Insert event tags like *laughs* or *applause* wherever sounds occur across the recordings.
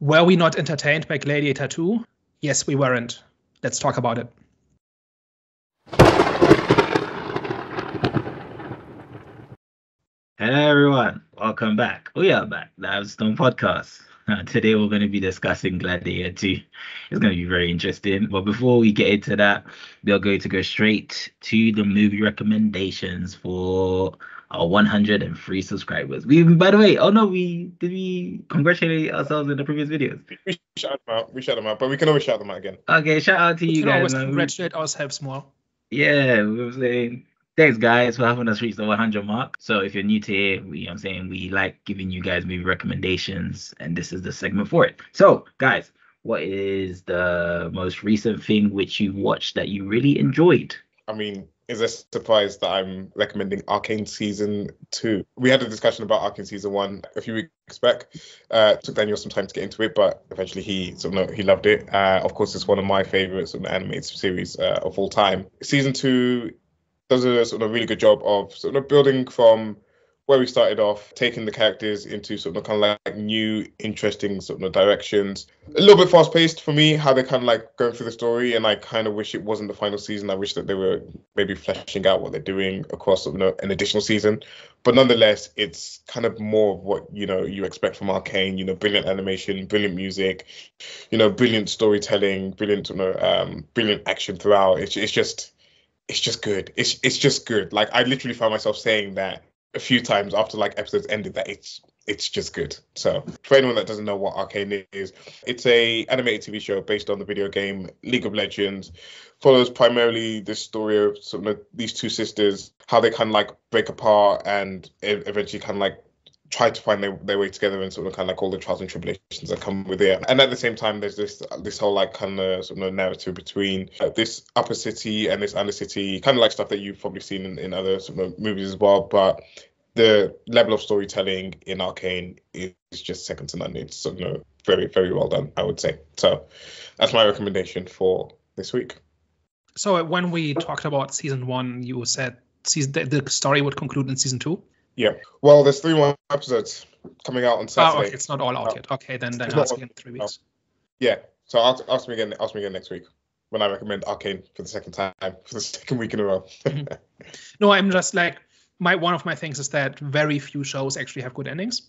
Were we not entertained by Gladiator 2? Yes, we weren't. Let's talk about it. Hello, everyone. Welcome back. We are back. The Storm Podcast. Uh, *laughs* today, we're going to be discussing Gladiator 2. It's going to be very interesting. But before we get into that, we are going to go straight to the movie recommendations for our 103 subscribers. We, by the way, oh no, we did we congratulate ourselves in the previous videos. We shout them out. We shout them out, but we can always shout them out again. Okay, shout out to We you can guys. always man. We- congratulate ourselves more. Yeah, we were saying thanks guys for having us reach the 100 mark. So if you're new to here, we, I'm saying we like giving you guys movie recommendations, and this is the segment for it. So guys, what is the most recent thing which you watched that you really enjoyed? I mean, is a surprise that I'm recommending Arcane season two? We had a discussion about Arcane season one a few weeks back. Uh, took Daniel some time to get into it, but eventually he sort of he loved it. Uh, of course, it's one of my favorites of the animated series uh, of all time. Season two does a sort of really good job of sort of building from where we started off, taking the characters into sort of kind of like new, interesting sort of directions. A little bit fast paced for me, how they're kind of like going through the story, and I kind of wish it wasn't the final season. I wish that they were maybe fleshing out what they're doing across an additional season. But nonetheless, it's kind of more of what you know you expect from Arcane. You know, brilliant animation, brilliant music, you know, brilliant storytelling, brilliant you know, um, brilliant action throughout. It's it's just it's just good. It's it's just good. Like I literally found myself saying that a few times after like episodes ended that it's it's just good. So for anyone that doesn't know what Arcane is, it's a animated TV show based on the video game League of Legends. Follows primarily the story of sort of these two sisters, how they kind of like break apart and eventually kind of like try to find their, their way together and sort of kind of like all the trials and tribulations that come with it. And at the same time, there's this this whole like kind of sort of narrative between uh, this upper city and this under city, kind of like stuff that you've probably seen in, in other sort of movies as well. But the level of storytelling in Arcane is just second to none. It's you know, very very well done, I would say. So that's my recommendation for this week. So when we talked about season one, you said season the, the story would conclude in season two. Yeah. Well, there's three more episodes coming out on Oh, Saturday. okay, it's not all out No. yet. Okay, then then It's ask again in three no. weeks. Yeah. So ask, ask me again. Ask me again next week when I recommend Arcane for the second time *laughs* for the second week in a row. No, I'm just like my one of my things is that very few shows actually have good endings.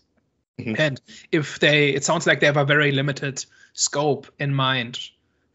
Mhm. And if they it sounds like they have a very limited scope in mind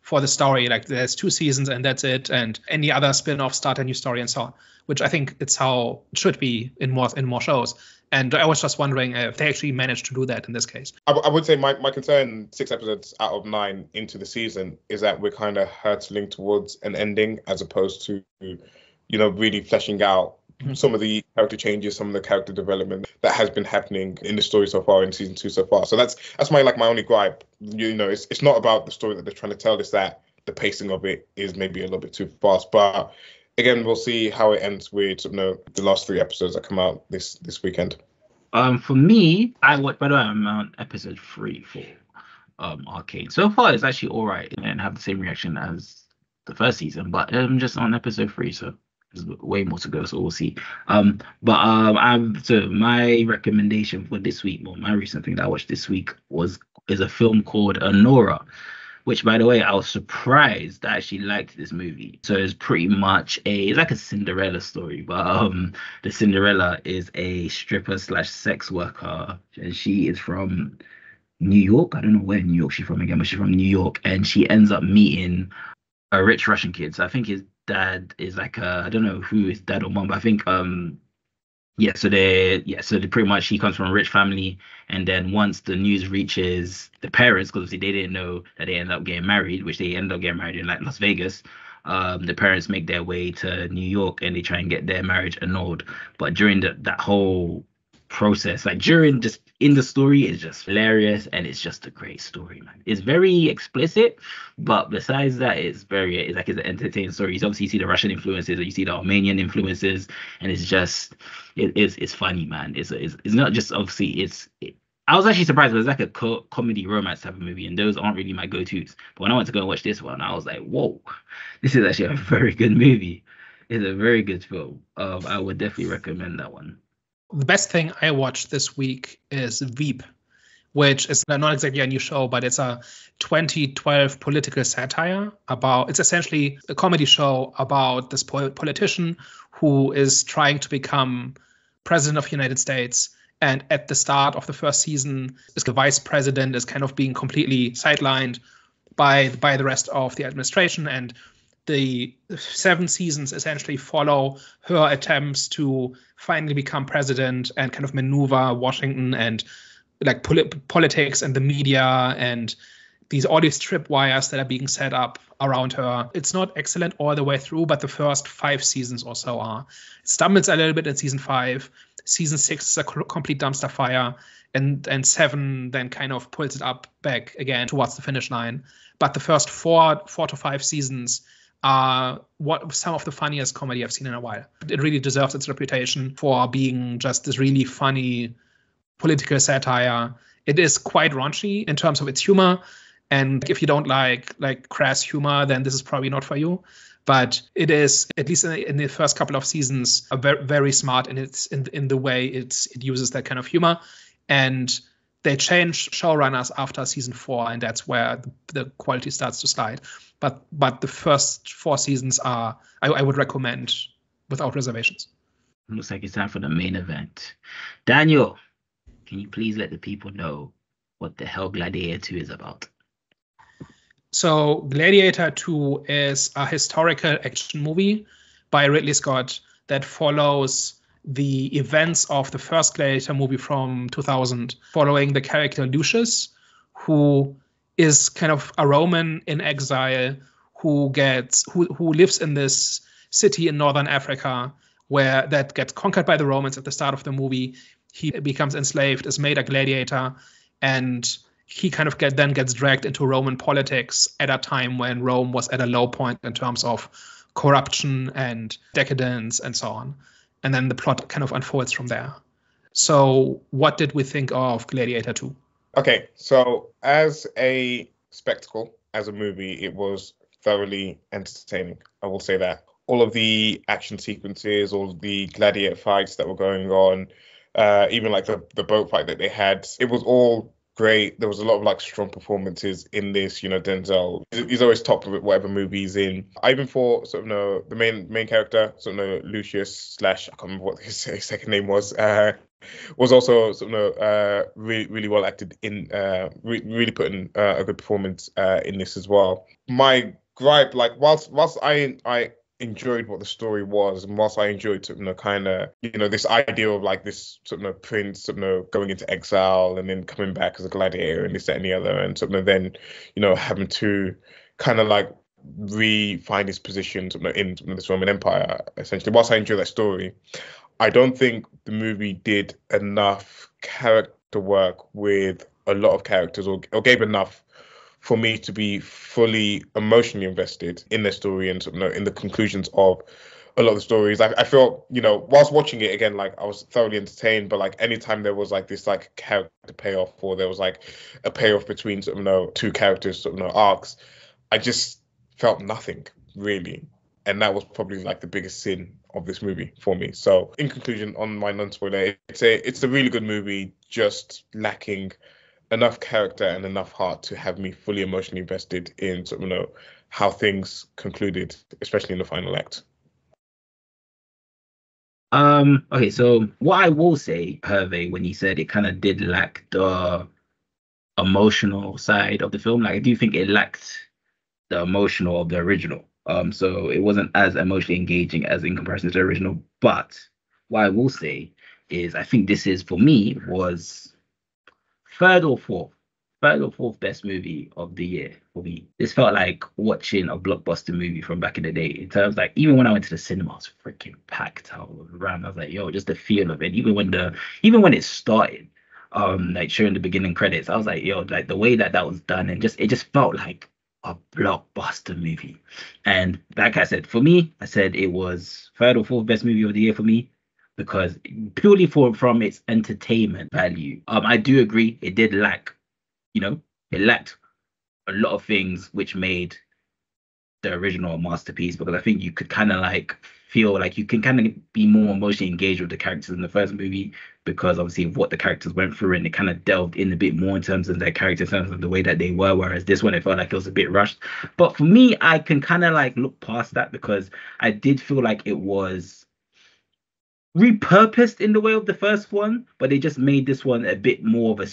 for the story. Like there's two seasons and that's it, and any other spin-off start a new story and so on. Which I think it's how it should be in more in more shows. And I was just wondering if they actually managed to do that in this case. I, w- I would say my, my concern six episodes out of nine into the season is that we're kind of hurtling towards an ending as opposed to you know really fleshing out. Some of the character changes some of the character development that has been happening in the story so far in season two so far so that's that's my like my only gripe you know it's, it's not about the story that they're trying to tell it's that the pacing of it is maybe a little bit too fast but again we'll see how it ends with you know the last three episodes that come out this this weekend Um, for me, I watched. By the way, I'm on episode three for um Arcane. So far, it's actually all right, and have the same reaction as the first season. But I'm just on episode three, so there's way more to go. So we'll see. Um, but um, I'm so my recommendation for this week, well, my recent thing that I watched this week was is a film called Anora. Which, by the way, I was surprised that I actually liked this movie. So it's pretty much a, it's like a Cinderella story, but um, the Cinderella is a stripper slash sex worker, and she is from New York. I don't know where in New York she's from again, but she's from New York, and she ends up meeting a rich Russian kid. So I think his dad is like I don't know who his dad or mom, but I think um yeah, so they yeah, so they pretty much he comes from a rich family, and then once the news reaches the parents, because obviously they didn't know that they end up getting married, which they end up getting married in like Las Vegas. Um, the parents make their way to New York and they try and get their marriage annulled. But during the, that whole process, like during just in the story, is just hilarious and it's just a great story, man. It's very explicit, but besides that, it's very it's like it's an entertaining story. You obviously see the Russian influences, you see the Armenian influences, and it's just it, it's it's funny, man. It's it's, it's not just obviously it's. It, I was actually surprised. It was like a co- comedy romance type of movie, and those aren't really my go-tos. But when I went to go and watch this one, I was like, "Whoa, this is actually a *laughs* very good movie. It's a very good film. Um, I would definitely recommend that one." The best thing I watched this week is Veep, which is not exactly a new show, but it's a 2012 political satire about. It's essentially a comedy show about this politician who is trying to become president of the United States. And at the start of the first season, the vice president is kind of being completely sidelined by by the rest of the administration and the seven seasons essentially follow her attempts to finally become president and kind of maneuver Washington and like polit- politics and the media and these all these tripwires that are being set up around her. It's not excellent all the way through, but the first five seasons or so are. It stumbles a little bit in season five. Season six is a complete dumpster fire, and and seven then kind of pulls it up back again towards the finish line. But the first four four to five seasons are what some of the funniest comedy I've seen in a while. It really deserves its reputation for being just this really funny political satire. It is quite raunchy in terms of its humor, and if you don't like like crass humor, then this is probably not for you. But it is at least in the, first couple of seasons, very very smart and its in in the way it's it uses that kind of humor, and they change showrunners after season four, and that's where the, the quality starts to slide. But but the first four seasons are I, I would recommend without reservations. Looks like it's time for the main event. Daniel, can you please let the people know what the hell Gladiator 2 is about? So, Gladiator 2 is a historical action movie by Ridley Scott that follows the events of the first Gladiator movie from 2000, following the character Lucius, who is kind of a Roman in exile who gets who who lives in this city in northern Africa where that gets conquered by the Romans at the start of the movie. He becomes enslaved, is made a gladiator, and he kind of get, then gets dragged into Roman politics at a time when Rome was at a low point in terms of corruption and decadence and so on. And then the plot kind of unfolds from there. So, what did we think of Gladiator 2? Okay, so as a spectacle, as a movie, it was thoroughly entertaining. I will say that. All of the action sequences, all of the gladiator fights that were going on, uh, even like the, the boat fight that they had, it was all great. There was a lot of like strong performances in this. You know, Denzel he's always top of whatever movie he's in. I even thought sort of know the main main character, sort of know Lucius slash I can't remember what his, *laughs* his second name was. Uh, was also sort of uh, really really well acted in uh, re- really putting uh, a good performance uh, in this as well. My gripe, like whilst whilst I I enjoyed what the story was, and whilst I enjoyed you know, kind of, you know, this idea of like this sort of prince, you know, going into exile and then coming back as a gladiator and this, that, and the other, and sort of then, you know, having to kind of like re-find his position in this Roman Empire, essentially. Whilst I enjoy that story, I don't think the movie did enough character work with a lot of characters or, or gave enough for me to be fully emotionally invested in the story and you know, in the conclusions of a lot of the stories. I, I felt, you know, whilst watching it again, like I was thoroughly entertained, but like anytime there was like this like character payoff or there was like a payoff between sort of, you know, two characters, sort of, you know, arcs, I just felt nothing really. And that was probably like the biggest sin of this movie for me. So in conclusion, on my non-spoiler, it's a it's a really good movie, just lacking enough character and enough heart to have me fully emotionally invested in you know how things concluded, especially in the final act. Um. Okay. So what I will say, Hervé, when he said it kind of did lack the emotional side of the film, like I do think it lacked the emotional of the original. Um. So it wasn't as emotionally engaging as in comparison to the original. But what I will say is, I think this is for me was third or fourth, third or fourth best movie of the year for me. This felt like watching a blockbuster movie from back in the day. In terms like even when I went to the cinema, it was freaking packed out around. I was like, yo, just the feel of it. Even when the even when it started, um, like showing the beginning credits, I was like, yo, like the way that that was done, and just it just felt like a blockbuster movie. And like I said, for me, I said it was third or fourth best movie of the year for me because purely for from its entertainment value, um, I do agree it did lack, you know, it lacked a lot of things which made the original masterpiece because I think you could kind of like feel like you can kind of be more emotionally engaged with the characters in the first movie because obviously of what the characters went through and it kind of delved in a bit more in terms of their characters, in terms of the way that they were. Whereas this one, it felt like it was a bit rushed. But for me, I can kind of like look past that because I did feel like it was repurposed in the way of the first one, but they just made this one a bit more of a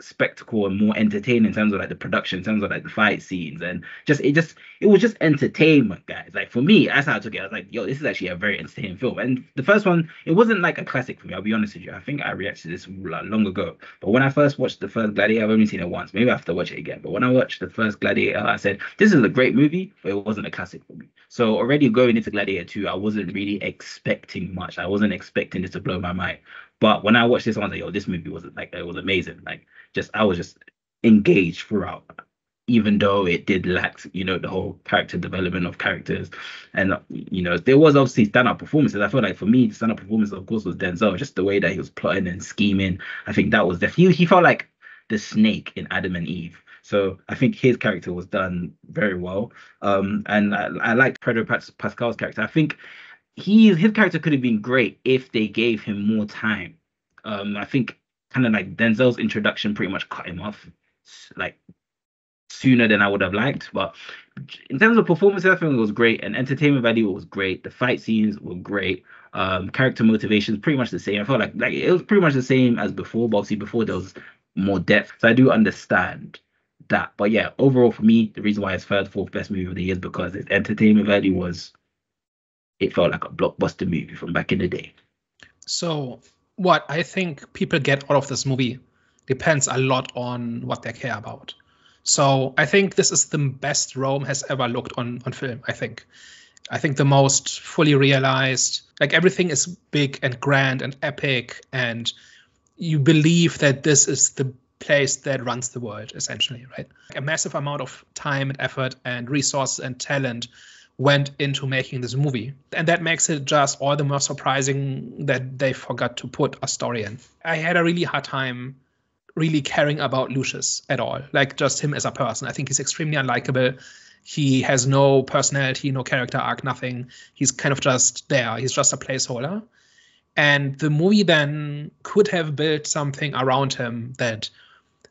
spectacle and more entertaining in terms of like the production, in terms of like the fight scenes, and just it just it was just entertainment, guys. Like for me, that's how I took it. I was like, yo, this is actually a very entertaining film. And the first one, it wasn't like a classic for me. I'll be honest with you. I think I reacted to this like long ago, but when I first watched the first Gladiator, I've only seen it once. Maybe I have to watch it again. But when I watched the first Gladiator, I said this is a great movie, but it wasn't a classic for me. So already going into Gladiator 2, I wasn't really expecting much. I wasn't expecting this to blow my mind. But when I watched this, I was like, yo, this movie was like it was amazing. Like just I was just engaged throughout, even though it did lack, you know, the whole character development of characters. And you know, there was obviously stand-up performances. I feel like for me, the stand-up performance, of course, was Denzel. Just the way that he was plotting and scheming. I think that was definitely he felt like the snake in Adam and Eve. So I think his character was done very well. Um, and I, I liked Pedro Pascal's character. I think he his character could have been great if they gave him more time. Um, I think kind of like Denzel's introduction pretty much cut him off like sooner than I would have liked. But in terms of performance, I think it was great, and entertainment value was great. The fight scenes were great. Um, character motivations pretty much the same. I felt like like it was pretty much the same as before, but obviously before there was more depth. So I do understand that. But yeah, overall for me, the reason why it's third, fourth best movie of the year is because its entertainment value was it felt like a blockbuster movie from back in the day. So what I think people get out of this movie depends a lot on what they care about. So I think this is the best Rome has ever looked on on film. I think. I think the most fully realized, like everything is big and grand and epic, and you believe that this is the place that runs the world essentially right a massive amount of time and effort and resources and talent went into making this movie. And that makes it just all the more surprising that they forgot to put a story in. I had a really hard time really caring about lucius at all like just him as a person. I think he's extremely unlikable. He has no personality no character arc nothing. He's kind of just there. He's just a placeholder. And the movie then could have built something around him that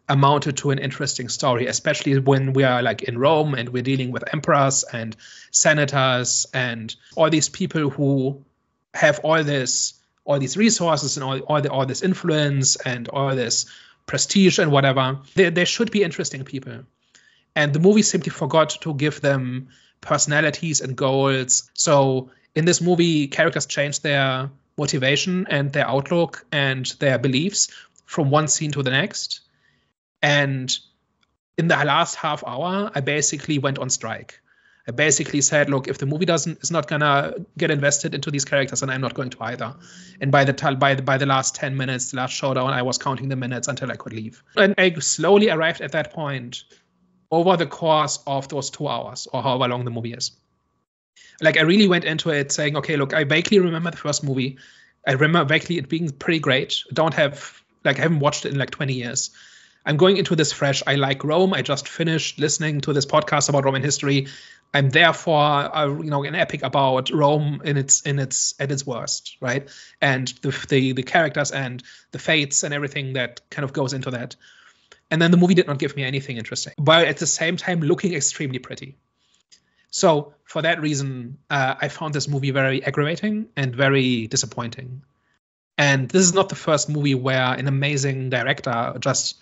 amounted to an interesting story, especially when we are like in Rome and we're dealing with emperors and senators and all these people who have all this all these resources and all all, the, all this influence and all this prestige and whatever. They, they should be interesting people. And the movie simply forgot to give them personalities and goals. So in this movie, characters change their motivation and their outlook and their beliefs from one scene to the next and in the last half hour, I basically went on strike. I basically said, look, if the movie doesn't is not gonna get invested into these characters, and I'm not going to either. And by the t- by the by the last ten minutes, the last showdown, I was counting the minutes until I could leave. And I slowly arrived at that point over the course of those two hours or however long the movie is. Like I really went into it saying, okay, look, I vaguely remember the first movie. I remember vaguely it being pretty great. Don't have like I haven't watched it in like 20 years. I'm going into this fresh. I like Rome. I just finished listening to this podcast about Roman history. I'm therefore, uh, you know, an epic about Rome in its in its at its worst, right? And the, the the characters and the fates and everything that kind of goes into that. And then the movie did not give me anything interesting, but at the same time looking extremely pretty. So for that reason, uh, I found this movie very aggravating and very disappointing. And this is not the first movie where an amazing director just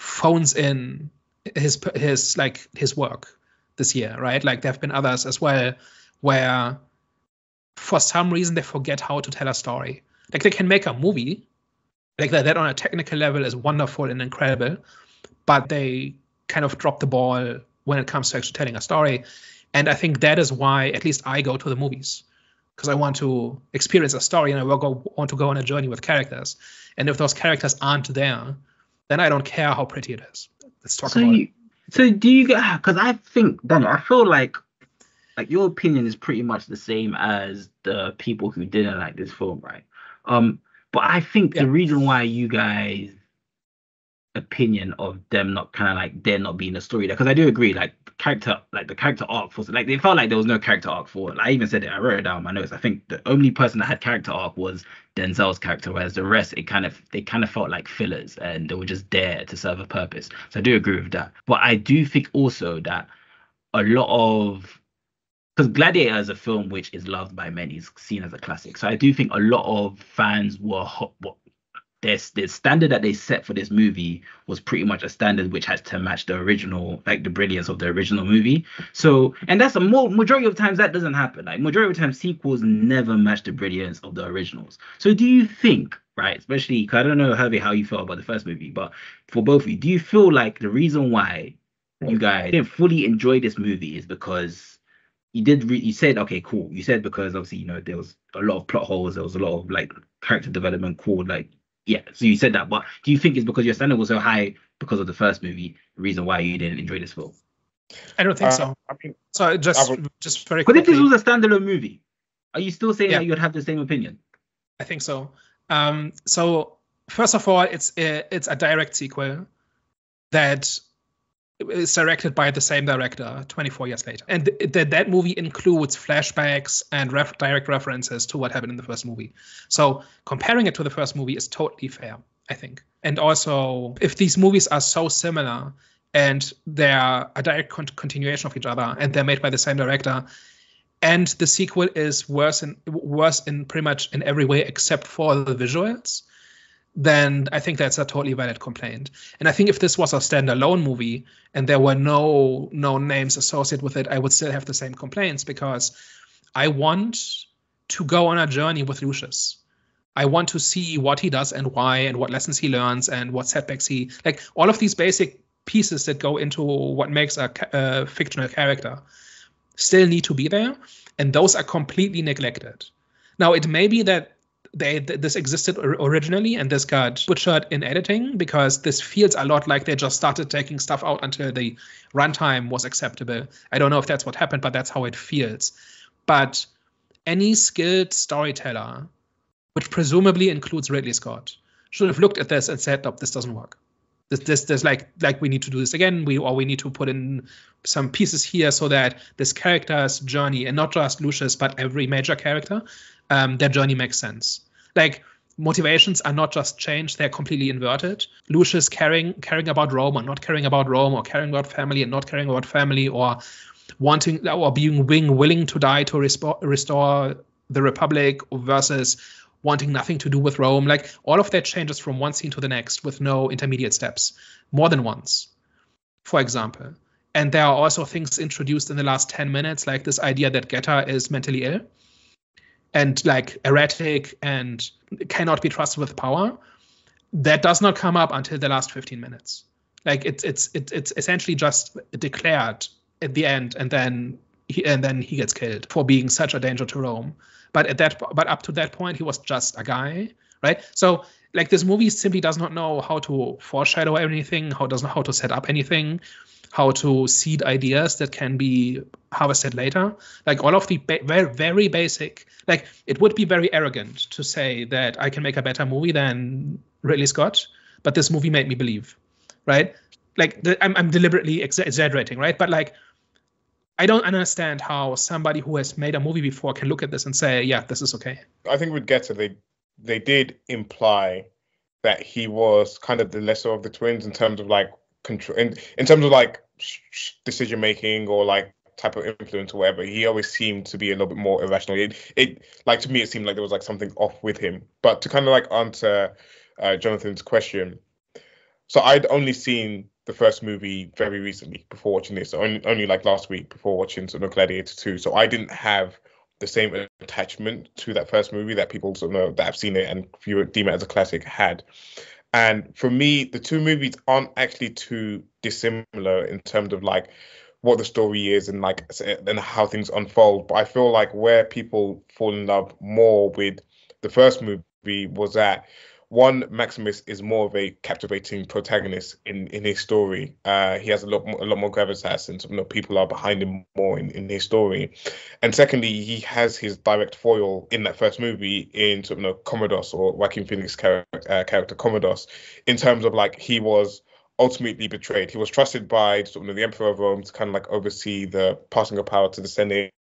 phones in his his like his work this year, right? Like there have been others as well where for some reason they forget how to tell a story. Like they can make a movie, like that, that on a technical level is wonderful and incredible, but they kind of drop the ball when it comes to actually telling a story. And I think that is why at least I go to the movies because I want to experience a story and I want to go on a journey with characters. And if those characters aren't there, then I don't care how pretty it is. Let's talk so about you, it. So do you get? Because I think, Daniel, I feel like like your opinion is pretty much the same as the people who didn't like this film, right? Um, but I think yeah. the reason why you guys opinion of them not kind of like there not being a story there because I do agree like character like the character arc for like they felt like there was no character arc for it. I even said it I wrote it down in my notes I think the only person that had character arc was Denzel's character whereas the rest it kind of they kind of felt like fillers and they were just there to serve a purpose so I do agree with that but I do think also that a lot of because Gladiator is a film which is loved by many, is seen as a classic. So I do think a lot of fans were hot, there's the standard that they set for this movie was pretty much a standard which has to match the original, like the brilliance of the original movie. So, and that's a more majority of times that doesn't happen. Like majority of times, sequels never match the brilliance of the originals. So, do you think, right? Especially, cause I don't know, Herbie, how you felt about the first movie, but for both of you, do you feel like the reason why you guys didn't fully enjoy this movie is because you did re- you said okay cool you said because obviously you know there was a lot of plot holes there was a lot of like character development cool like yeah, so you said that, but do you think it's because your standard was so high because of the first movie, the reason why you didn't enjoy this film? I don't think uh, so. I mean, so just would, just very. But if this was a standalone movie, are you still saying yeah. that you'd have the same opinion? I think so. Um, so first of all, it's a, it's a direct sequel that is directed by the same director 24 years later. And th- th- that movie includes flashbacks and ref- direct references to what happened in the first movie. So comparing it to the first movie is totally fair i think. And also if these movies are so similar and they're a direct con- continuation of each other and they're made by the same director and the sequel is worse in worse in pretty much in every way except for the visuals then I think that's a totally valid complaint. And I think if this was a standalone movie and there were no no names associated with it, I would still have the same complaints because I want to go on a journey with Lucius. I want to see what he does and why and what lessons he learns and what setbacks he like all of these basic pieces that go into what makes a, a fictional character still need to be there and those are completely neglected. Now it may be that they th- this existed originally and this got butchered in editing because this feels a lot like they just started taking stuff out until the runtime was acceptable. I don't know if that's what happened, but that's how it feels. But any skilled storyteller, which presumably includes Ridley Scott, should have looked at this and said, "No, this doesn't work. This, this, this, like, like we need to do this again. We or we need to put in some pieces here so that this character's journey, and not just Lucius, but every major character, um, their journey makes sense. Like motivations are not just changed; they're completely inverted. Lucius caring caring about Rome or not caring about Rome, or caring about family and not caring about family, or wanting or being willing to die to restore, restore the Republic versus wanting nothing to do with Rome. Like all of that changes from one scene to the next with no intermediate steps, more than once, for example. And there are also things introduced in the last 10 minutes, like this idea that Geta is mentally ill and like erratic and cannot be trusted with power that does not come up until the last 15 minutes. Like it's it's it's essentially just declared at the end and then he, and then he gets killed for being such a danger to Rome. But at that but up to that point he was just a guy right? So like this movie simply does not know how to foreshadow anything how doesn't how to set up anything how to seed ideas that can be harvested later. Like all of the ba- very, very basic, like it would be very arrogant to say that I can make a better movie than Ridley Scott, but this movie made me believe, right? Like the, I'm, I'm deliberately ex- exaggerating, right? But like, I don't understand how somebody who has made a movie before can look at this and say, yeah, this is okay. I think with Geta, they they did imply that he was kind of the lesser of the twins in terms of like control in, in terms of like decision making or like type of influence or whatever he always seemed to be a little bit more irrational. It, it like to me it seemed like there was like something off with him. But to kind of like answer uh, jonathan's question so i'd only seen the first movie very recently before watching this only, only like last week before watching sort of gladiator 2 so i didn't have the same attachment to that first movie that people sort of know that have seen it and view it deem it as a classic had and for me, the two movies aren't actually too dissimilar in terms of like what the story is and like eh, and how things unfold. But I feel like where people fall in love more with the first movie was that one Maximus is more of a captivating protagonist in in his story. Uh, he has a lot more, a lot more gravitas, and you know, people are behind him more in, in his story. And secondly, he has his direct foil in that first movie in sort you know Commodus or Joaquin Phoenix character, uh, character Commodus, in terms of like he was ultimately betrayed. He was trusted by sort of the Emperor of Rome to kind of like oversee the passing of power to the Senate.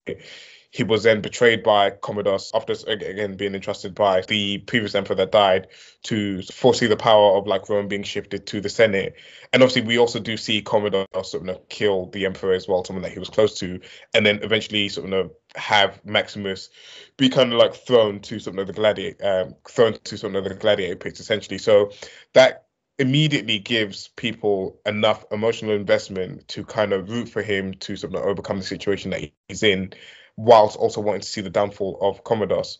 He was then betrayed by Commodus after again being entrusted by the previous emperor that died to foresee the power of like Rome being shifted to the Senate. And obviously, we also do see Commodus sort of kill the emperor as well, someone that he was close to, and then eventually sort of have Maximus be kind of like thrown to sort of the gladiator, um, thrown to sort of the gladiator pits essentially. So that immediately gives people enough emotional investment to kind of root for him to sort of overcome the situation that he's in whilst also wanting to see the downfall of Commodus.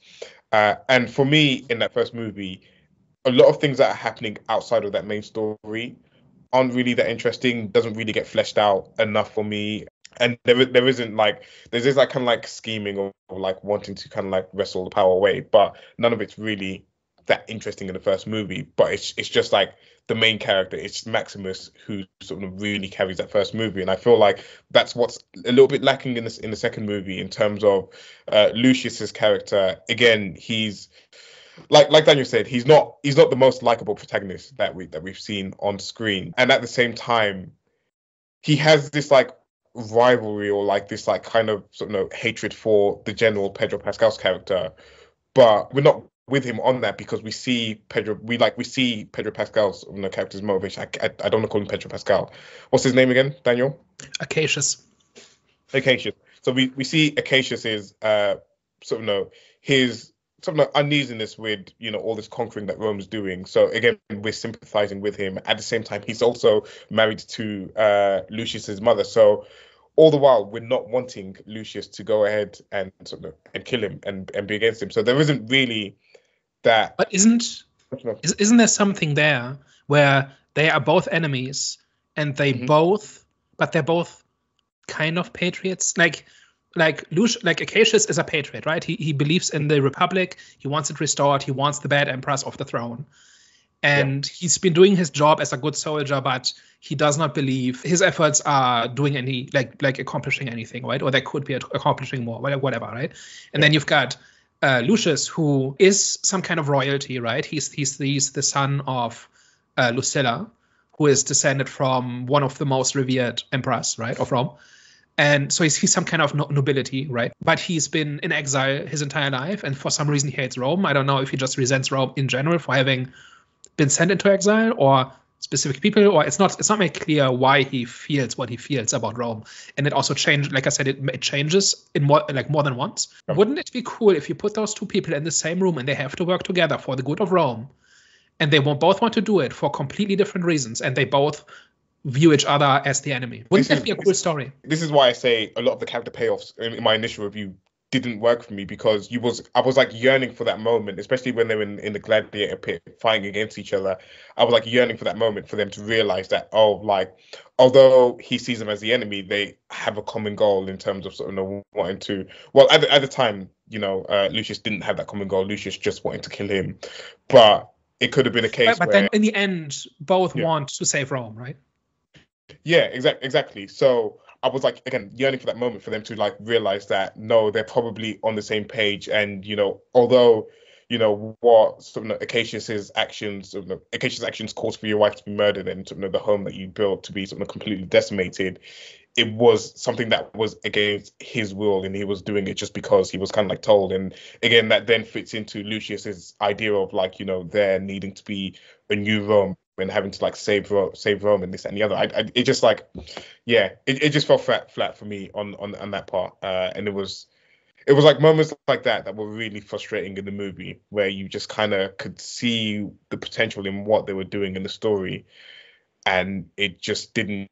Uh, and for me, in that first movie, a lot of things that are happening outside of that main story aren't really that interesting. Doesn't really get fleshed out enough for me. And there, there isn't like there's this like kind of like scheming or, or like wanting to kind of like wrestle the power away, but none of it's really that interesting in the first movie. But it's it's just like the main character. It's Maximus who sort of really carries that first movie, and I feel like that's what's a little bit lacking in this in the second movie in terms of uh, Lucius's character. Again, he's like like Daniel said, he's not he's not the most likable protagonist that we that we've seen on screen, and at the same time, he has this like rivalry or like this like kind of sort of you know, hatred for the general Pedro Pascal's character, but we're not with him on that because we see Pedro, we like we see Pedro Pascal's you know, character's motivation. I, I, I don't want to call him Pedro Pascal. What's his name again, Daniel? Acacius. Acacius. So we, we see Acacius's uh sort of you know his sort of uneasiness with you know all this conquering that Rome's doing. So again, we're sympathizing with him. At the same time, he's also married to uh Lucius's mother. So all the while we're not wanting Lucius to go ahead and sort of and kill him and, and be against him. So there isn't really that. But isn't isn't there something there where they are both enemies and they mm-hmm. both, but they're both kind of patriots? Like like Lucius, like Acacius is a patriot, right? He he believes in the republic. He wants it restored. He wants the bad emperors off the throne. And yeah. he's been doing his job as a good soldier, but he does not believe his efforts are doing any like like accomplishing anything, right? Or they could be accomplishing more, whatever, right? And yeah. then you've got uh, Lucius, who is some kind of royalty, right? He's he's he's the son of uh, Lucilla, who is descended from one of the most revered emperors, right, of Rome. And so he's, he's some kind of nobility, right? But he's been in exile his entire life, and for some reason he hates Rome. I don't know if he just resents Rome in general for having been sent into exile, or specific people, or it's not it's not made clear why he feels what he feels about Rome. And it also changed, like I said, it, it changes in more like more than once. Okay. Wouldn't it be cool if you put those two people in the same room and they have to work together for the good of Rome, and they won't both want to do it for completely different reasons, and they both view each other as the enemy. Wouldn't this that is, be a cool story? This is why I say a lot of the character payoffs in my initial review didn't work for me because you was I was like yearning for that moment, especially when they were in, in the gladiator pit fighting against each other. I was like yearning for that moment for them to realize that oh, like although he sees them as the enemy, they have a common goal in terms of sort of wanting to. Well, at the, at the time, you know, uh, Lucius didn't have that common goal. Lucius just wanted to kill him, but it could have been a case. But, but where, then in the end, both yeah. want to save Rome, right? Yeah, exactly. Exactly. So I was like again yearning for that moment for them to like realize that no, they're probably on the same page, and you know, although you know what sort of Acacius's actions, sort of, Acacius's actions caused for your wife to be murdered and sort of the home that you built to be sort of completely decimated. It was something that was against his will, and he was doing it just because he was kind of like told. And again, that then fits into Lucius's idea of like you know there needing to be a new Rome and having to like save save Rome and this and the other. I, I it just like, yeah, it, it just fell flat flat for me on on on that part. Uh, and it was it was like moments like that that were really frustrating in the movie, where you just kind of could see the potential in what they were doing in the story, and it just didn't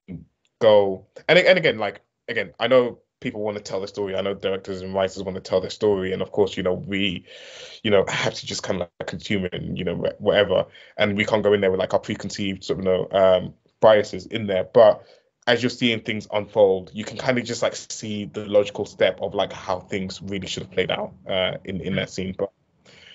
go. And and again, like again, I know people want to tell the story. I know directors and writers want to tell their story, and of course, you know, we, you know, have to just kind of like consume it and you know whatever, and we can't go in there with like our preconceived sort of you know um, biases in there. But as you're seeing things unfold, you can kind of just like see the logical step of like how things really should have played out uh, in in that scene. But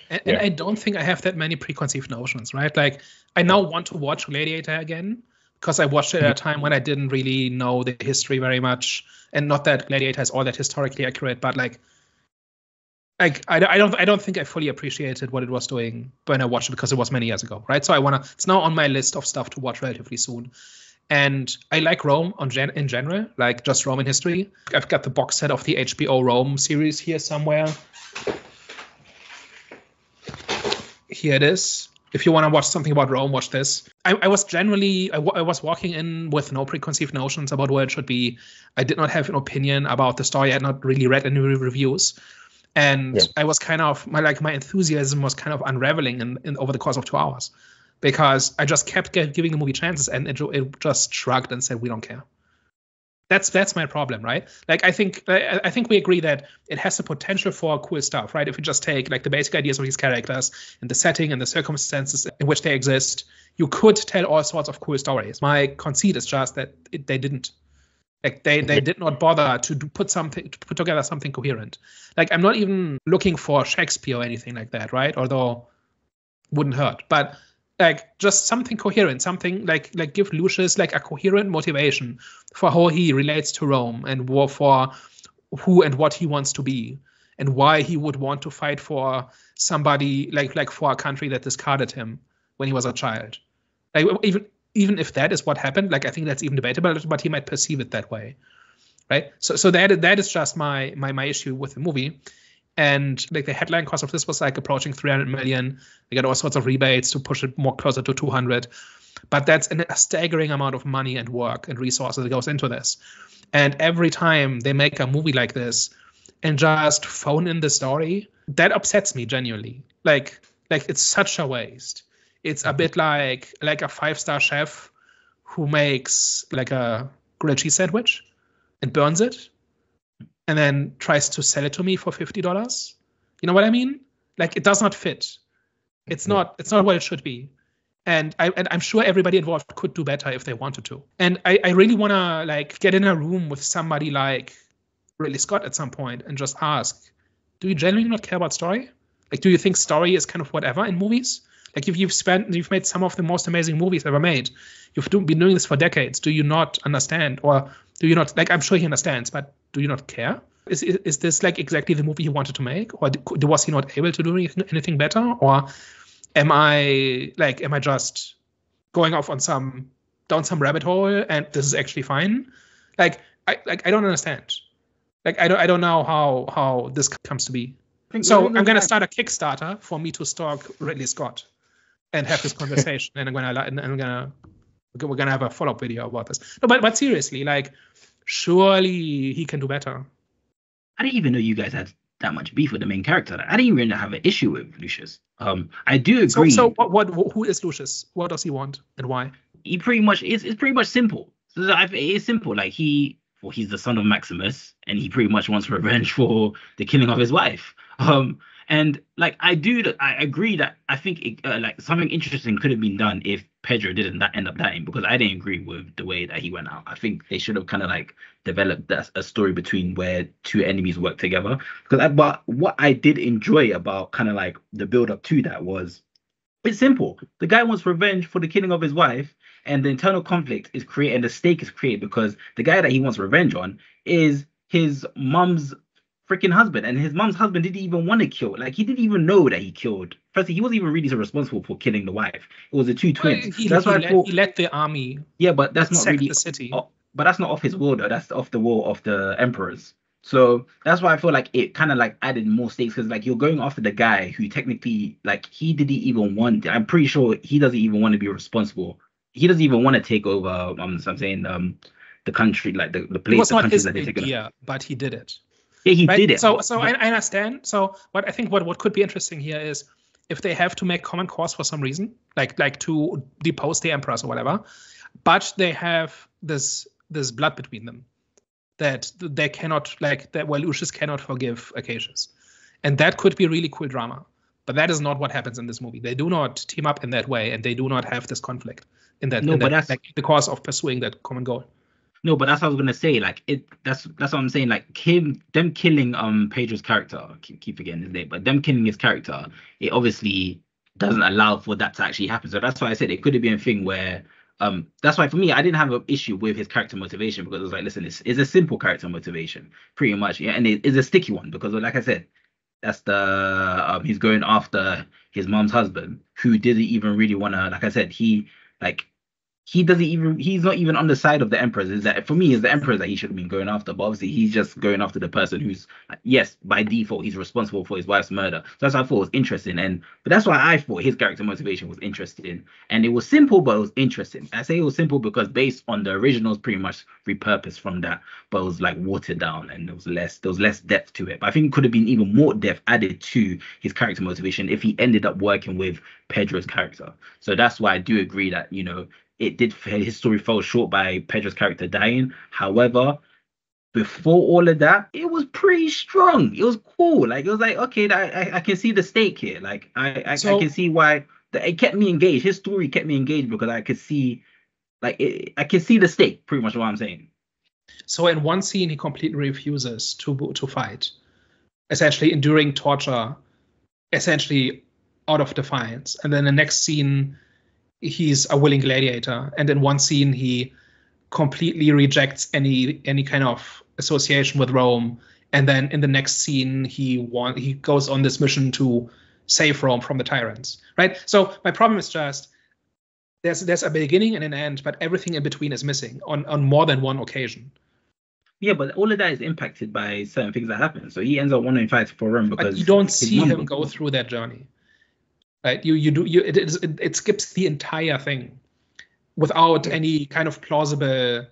And, and I don't think I have that many preconceived notions, right? Like I now want to watch Gladiator again because I watched it at a time when I didn't really know the history very much, and not that Gladiator is all that historically accurate, but like, like I, I don't I don't think I fully appreciated what it was doing when I watched it because it was many years ago, right? So I wanna it's now on my list of stuff to watch relatively soon. And I like Rome on gen- in general, like just Roman history. I've got the box set of the HBO Rome series here somewhere. Here it is. If you want to watch something about Rome, watch this. I, I was generally, I, was walking in with no preconceived notions about where it should be. I did not have an opinion about the story. I had not really read any reviews. And Yeah. I was kind of, my like my enthusiasm was kind of unraveling in, in over the course of two hours because I just kept giving the movie chances and it, it just shrugged and said, we don't care that's that's my problem right? Like i think I, I think we agree that it has the potential for cool stuff right? If we just take like the basic ideas of these characters and the setting and the circumstances in which they exist you could tell all sorts of cool stories. My conceit is just that it, they didn't. Like they they did not bother to do, put something to put together something coherent. Like i'm not even looking for shakespeare or anything like that right? Although wouldn't hurt. But like just something coherent something like like give lucius like a coherent motivation for how he relates to rome and war for who and what he wants to be and why he would want to fight for somebody like like for a country that discarded him when he was a child. Like even even if that is what happened like i think that's even debatable but he might perceive it that way right? So so that that is just my my my issue with the movie and like the headline cost of this was like approaching 300 million. They got all sorts of rebates to push it more closer to 200 but that's a staggering amount of money and work and resources that goes into this. And every time they make a movie like this and just phone in the story that upsets me genuinely. Like like it's such a waste. It's a bit like like a five star chef who makes like a grilled cheese sandwich and burns it and then tries to sell it to me for fifty dollars. You know what I mean? Like it does not fit. It's not. It's not what it should be. And I and I'm sure everybody involved could do better if they wanted to. And I, I really wanna like get in a room with somebody like Ridley Scott at some point and just ask, do you genuinely not care about story? Like, do you think story is kind of whatever in movies? Like, if you've spent, you've made some of the most amazing movies ever made. You've do, been doing this for decades. Do you not understand, or do you not? Like, I'm sure he understands, but do you not care? Is is, is this like exactly the movie he wanted to make, or did, was he not able to do anything, anything better, or am I like, am I just going off on some down some rabbit hole and this is actually fine? Like, I like I don't understand. Like, I don't I don't know how how this comes to be. So I'm gonna start a Kickstarter for me to stalk Ridley Scott and have this *laughs* conversation, and I'm gonna and I'm gonna we're gonna have a follow up video about this. No, but but seriously, like surely he can do better. I didn't even know you guys had that much beef with the main character. I didn't even have an issue with Lucius. Um, I do agree. so what what who is Lucius? What does he want and why? he pretty much it's, it's pretty much simple. So It's simple. Like he, well, he's the son of Maximus, and he pretty much wants revenge *laughs* for the killing of his wife. Um, and like I do, I agree that I think it, uh, like something interesting could have been done if Pedro didn't that end up dying because I didn't agree with the way that he went out. I think they should have kind of like developed that, a story between where two enemies work together. Because I, but what I did enjoy about kind of like the build up to that was it's simple. The guy wants revenge for the killing of his wife, and the internal conflict is created, and the stake is created because the guy that he wants revenge on is his mom's freaking husband, and his mom's husband didn't even want to kill. Like he didn't even know that he killed. Firstly, he wasn't even really so responsible for killing the wife. It was the two twins. He, that's he why I led, thought, he led the army yeah, but that's not really the city. But that's not off his will though. That's off the will of the emperors. So that's why I feel like it kind of like added more stakes because like you're going after the guy who technically like he didn't even want. I'm pretty sure he doesn't even want to be responsible. He doesn't even want to take over. Um, so I'm saying um the country like the the It place was the not his that they take over. idea, but he did it. Yeah, he right? did it. So, so I, I understand. So, what I think what what could be interesting here is if they have to make common cause for some reason, like like to depose the emperors or whatever, but they have this this blood between them that they cannot like that. Well, Lucius cannot forgive Acacius, and that could be really cool drama. But that is not what happens in this movie. They do not team up in that way, and they do not have this conflict in that. No, in but that, that's- like because of pursuing that common goal. No, but that's what I was gonna say. Like it, that's that's what I'm saying. Like him, them killing um Pedro's character. Keep, keep forgetting his name, but them killing his character. It obviously doesn't allow for that to actually happen. So that's why I said it could have been a thing where um that's why for me I didn't have an issue with his character motivation because it was like, listen, it's, it's a simple character motivation, pretty much, yeah, and it is a sticky one because like I said, that's the um he's going after his mom's husband who didn't even really want to, like I said, he like he doesn't even he's not even on the side of the emperors. Is that for me is the emperors that he should have been going after but obviously he's just going after the person who's yes by default he's responsible for his wife's murder. So that's what i thought was interesting and but that's why i thought his character motivation was interesting. And it was simple but it was interesting. I say it was simple because based on the originals pretty much repurposed from that but it was like watered down and there was less there was less depth to it. But i think it could have been even more depth added to his character motivation if he ended up working with pedro's character. So that's why i do agree that you know it did his story fell short by Pedro's character dying. However, before all of that, it was pretty strong. It was cool. Like it was like okay, I I, I can see the stake here. Like I I, so, I can see why that it kept me engaged. His story kept me engaged because I could see like it, I can see the stake. Pretty much what I'm saying. So in one scene, he completely refuses to to fight, essentially enduring torture, essentially out of defiance. And then the next scene, he's a willing gladiator, and in one scene he completely rejects any any kind of association with Rome, and then in the next scene he want he goes on this mission to save Rome from the tyrants. Right. So my problem is just there's there's a beginning and an end, but everything in between is missing on on more than one occasion. Yeah, but all of that is impacted by certain things that happen. So he ends up wanting to fight for Rome because but you don't see him go through that journey right you you do you it, it, it skips the entire thing without any kind of plausible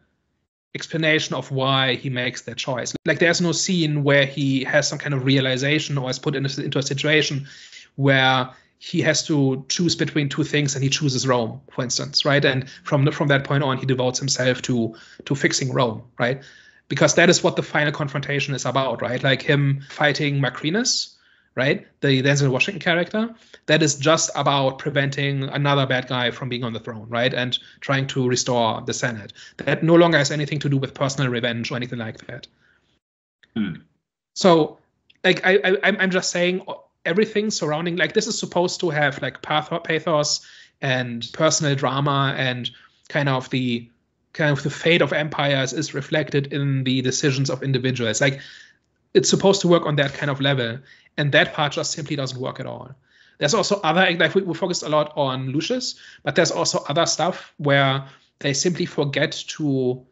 explanation of why he makes that choice like there's no scene where he has some kind of realization or is put in a, into a situation where he has to choose between two things and he chooses Rome, for instance, right? And from the, from that point on, he devotes himself to to fixing Rome, right? Because that is what the final confrontation is about, right? Like him fighting Macrinus, right? The Denzel Washington character that is just about preventing another bad guy from being on the throne, right? And trying to restore the Senate. That no longer has anything to do with personal revenge or anything like that. Hmm. So, like, I, I I'm just saying everything surrounding like this is supposed to have like pathos and personal drama and kind of the kind of the fate of empires is reflected in the decisions of individuals. Like it's supposed to work on that kind of level and that part just simply doesn't work at all. There's also other like we, we focused a lot on Lucius, but there's also other stuff where they simply forget to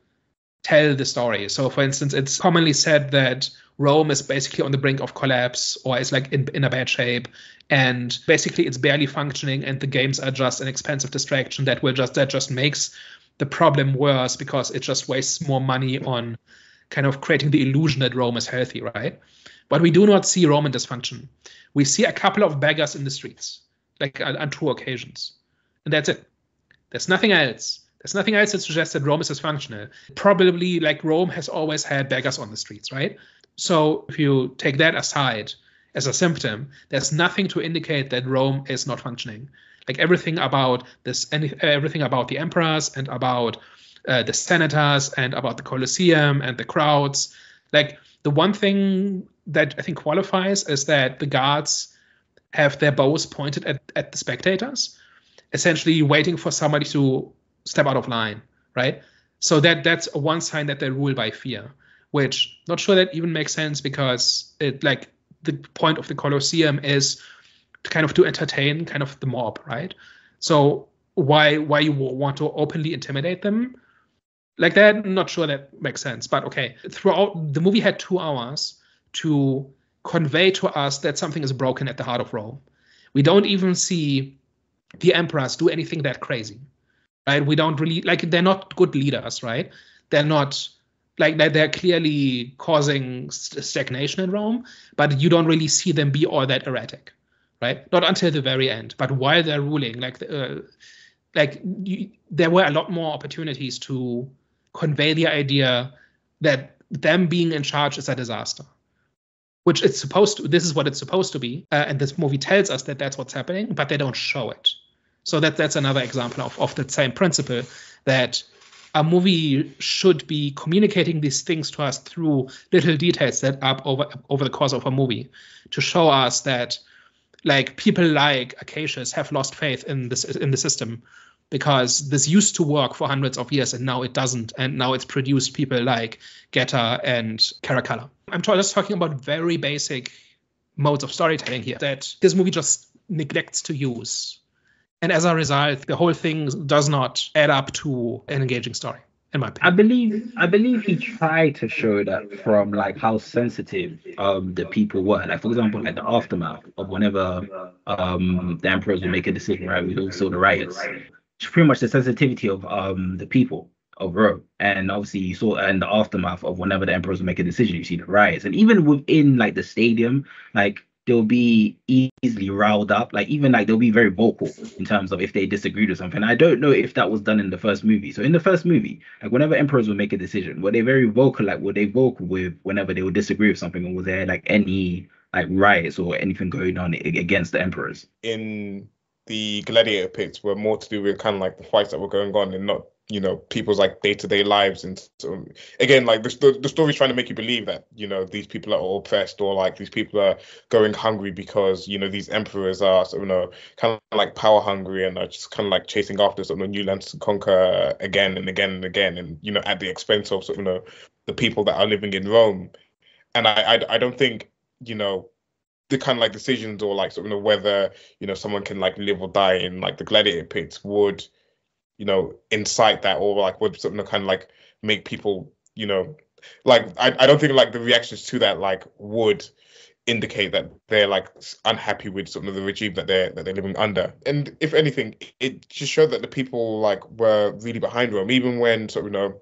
tell the story. So, for instance, it's commonly said that Rome is basically on the brink of collapse or is like in, in a bad shape, and basically it's barely functioning, and the games are just an expensive distraction that will just that just makes the problem worse because it just wastes more money on kind of creating the illusion that Rome is healthy, right? But we do not see Roman dysfunction. We see a couple of beggars in the streets, like on two occasions, and that's it. There's nothing else. There's nothing else that suggests that Rome is dysfunctional. Probably, like Rome has always had beggars on the streets, right? So if you take that aside as a symptom, there's nothing to indicate that Rome is not functioning. Like everything about this, everything about the emperors and about uh, the senators and about the Colosseum and the crowds, like the one thing that I think qualifies is that the guards have their bows pointed at, at the spectators, essentially waiting for somebody to step out of line, right? So that that's one sign that they rule by fear, which not sure that even makes sense because it like the point of the Colosseum is to kind of to entertain kind of the mob, right? So why why you want to openly intimidate them like that not sure that makes sense but okay. Throughout the movie had two hours to convey to us that something is broken at the heart of rome. We don't even see the emperors do anything that crazy right? We don't really like they're not good leaders right? They're not like they're clearly causing stagnation in rome but you don't really see them be all that erratic right? Not until the very end. But while they're ruling like uh, like you, there were a lot more opportunities to convey the idea that them being in charge is a disaster which it's supposed to this is what it's supposed to be uh, and this movie tells us that that's what's happening but they don't show it. So that that's another example of, of the same principle that a movie should be communicating these things to us through little details that up over over the course of a movie to show us that like people like Acacius have lost faith in this in the system because this used to work for hundreds of years and now it doesn't and now it's produced people like Geta and Caracalla. I'm just talking about very basic modes of storytelling here that this movie just neglects to use. And as a result, the whole thing does not add up to an engaging story. In my opinion. I believe I believe he tried to show that from like how sensitive um the people were. Like for example, like the aftermath of whenever um the emperors would make a decision, right? We all saw the riots. Pretty much the sensitivity of um the people of Rome. And obviously you saw in the aftermath of whenever the emperors make a decision, you see the riots. And even within like the stadium, like they'll be easily riled up. Like even like they'll be very vocal in terms of if they disagreed with something. I don't know if that was done in the first movie. So in the first movie, like whenever emperors would make a decision, were they very vocal? Like were they vocal with whenever they would disagree with something, or was there like any like riots or anything going on against the emperors? In the gladiator pits were more to do with kind of like the fights that were going on and not you know people's like day-to-day lives and so, um, again like the, the, story's trying to make you believe that you know these people are oppressed or like these people are going hungry because you know these emperors are you know kind of like power hungry and are just kind of like chasing after sort of new lands to conquer again and again and again and you know at the expense of sort of, you know the people that are living in rome. And i i, I don't think you know the kind of like decisions or like sort of whether you know someone can like live or die in like the gladiator pits would you know, incite that or like would something to kind of like make people, you know, like I, I don't think like the reactions to that like would indicate that they're like unhappy with some of the regime that they're that they're living under. And if anything, it just showed that the people like were really behind Rome, even when sort of you know,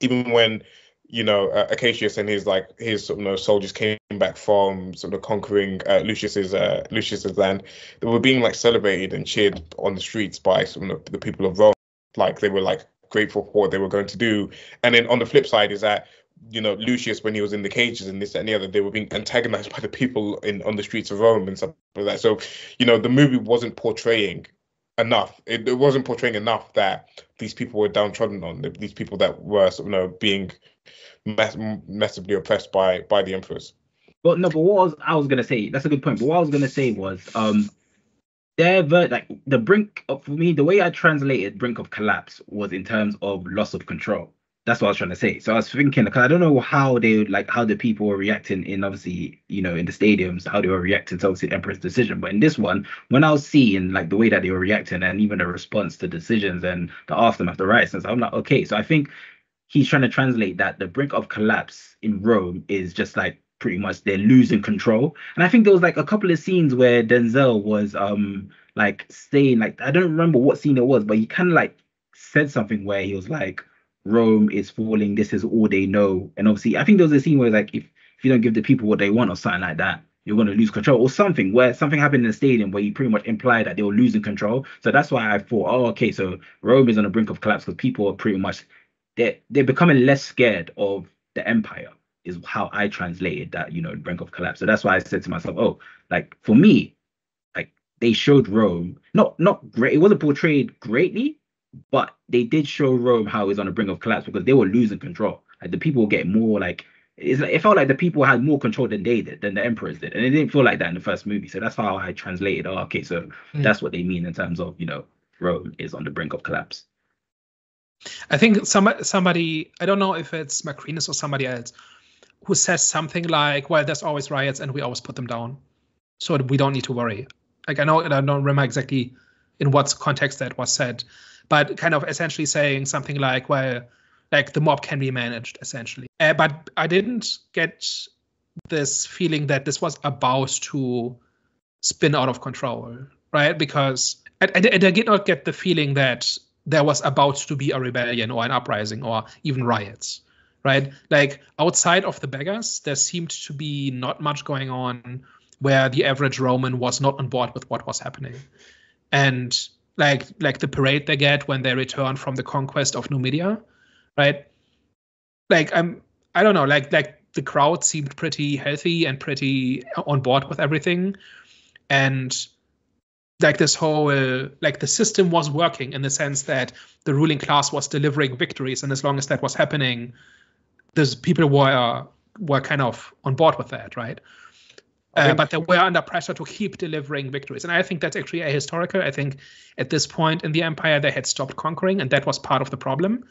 even when you know uh, Acacius and his like his you know soldiers came back from sort of conquering uh, Lucius's uh, Lucius's land, they were being like celebrated and cheered on the streets by some of the people of Rome. Like they were like grateful for what they were going to do. And then on the flip side is that you know Lucius when he was in the cages and this and the other, they were being antagonized by the people in on the streets of Rome and stuff like that. So you know the movie wasn't portraying enough. It, it wasn't portraying enough that these people were downtrodden on. These people that were you know being mass- massively oppressed by by the emperors. Well, no, but what was, I was gonna say, that's a good point. But what I was gonna say was, um, their ver- like the brink of for me, the way I translated brink of collapse was in terms of loss of control. That's what I was trying to say. So I was thinking because I don't know how they like how the people were reacting in obviously you know in the stadiums, how they were reacting to obviously Emperor's decision. But in this one, when I was seeing like the way that they were reacting and even the response to decisions and the aftermath, the riots, and I'm like, okay, so I think he's trying to translate that the brink of collapse in Rome is just like pretty much they're losing control. And I think there was like a couple of scenes where Denzel was um like saying like I don't remember what scene it was, but he kind of like said something where he was like Rome is falling, this is all they know. And obviously I think there was a scene where like if if you don't give the people what they want or something like that, you're going to lose control or something where something happened in the stadium where you pretty much implied that they were losing control. So that's why I thought, oh, okay, so Rome is on the brink of collapse because people are pretty much they're they're becoming less scared of the empire is how I translated that, you know, brink of collapse. So that's why I said to myself, oh, like for me, like they showed Rome, not not great, it wasn't portrayed greatly, but they did show Rome how it was on the brink of collapse because they were losing control. Like the people get more like it's like, it felt like the people had more control than they did, than the emperors did, and it didn't feel like that in the first movie. So that's how I translated. Oh, okay, so mm. that's what they mean in terms of you know Rome is on the brink of collapse. I think some somebody I don't know if it's Macrinus or somebody else who says something like, "Well, there's always riots and we always put them down, so we don't need to worry." Like I know I don't remember exactly in what context that was said, but kind of essentially saying something like, "Well, like the mob can be managed essentially." Uh, but I didn't get this feeling that this was about to spin out of control, right? Because I, I, I did not get the feeling that there was about to be a rebellion or an uprising or even riots right like outside of the beggars there seemed to be not much going on where the average roman was not on board with what was happening and like like the parade they get when they return from the conquest of numidia right? Like i'm i don't know like like the crowd seemed pretty healthy and pretty on board with everything. And like this whole uh, like the system was working in the sense that the ruling class was delivering victories. And as long as that was happening those people were were kind of on board with that right uh, but they were under pressure to keep delivering victories and i think that's actually ahistorical i think at this point in the empire they had stopped conquering and that was part of the problem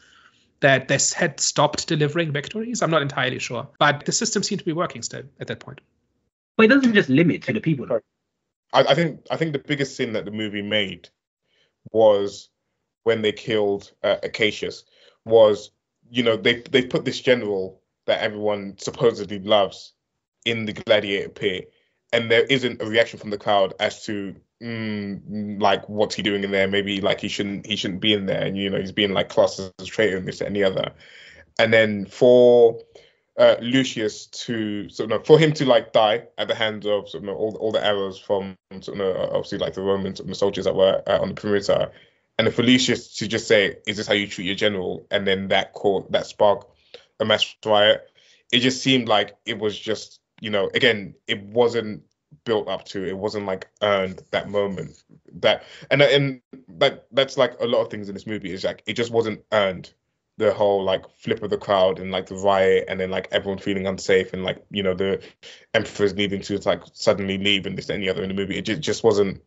that they had stopped delivering victories i'm not entirely sure but the system seemed to be working still at that point but it doesn't just limit to the people. I, I think I think the biggest sin that the movie made was when they killed uh, Acacius. Was you know they they put this general that everyone supposedly loves in the gladiator pit, and there isn't a reaction from the crowd as to mm, like what's he doing in there? Maybe like he shouldn't he shouldn't be in there, and you know he's being like classed as a traitor and this and the other. And then for uh, Lucius to of for him to like die at the hands of all, all the arrows from obviously like the Romans and the soldiers that were uh, on the perimeter, and for Lucius to just say, "Is this how you treat your general?" and then that caught that spark a mass riot. It just seemed like it was just you know again it wasn't built up to it wasn't like earned that moment that and and that that's like a lot of things in this movie is like it just wasn't earned. The whole like flip of the crowd and like the riot and then like everyone feeling unsafe and like you know the emperor's needing to like suddenly leave and this the other in the movie it just, just wasn't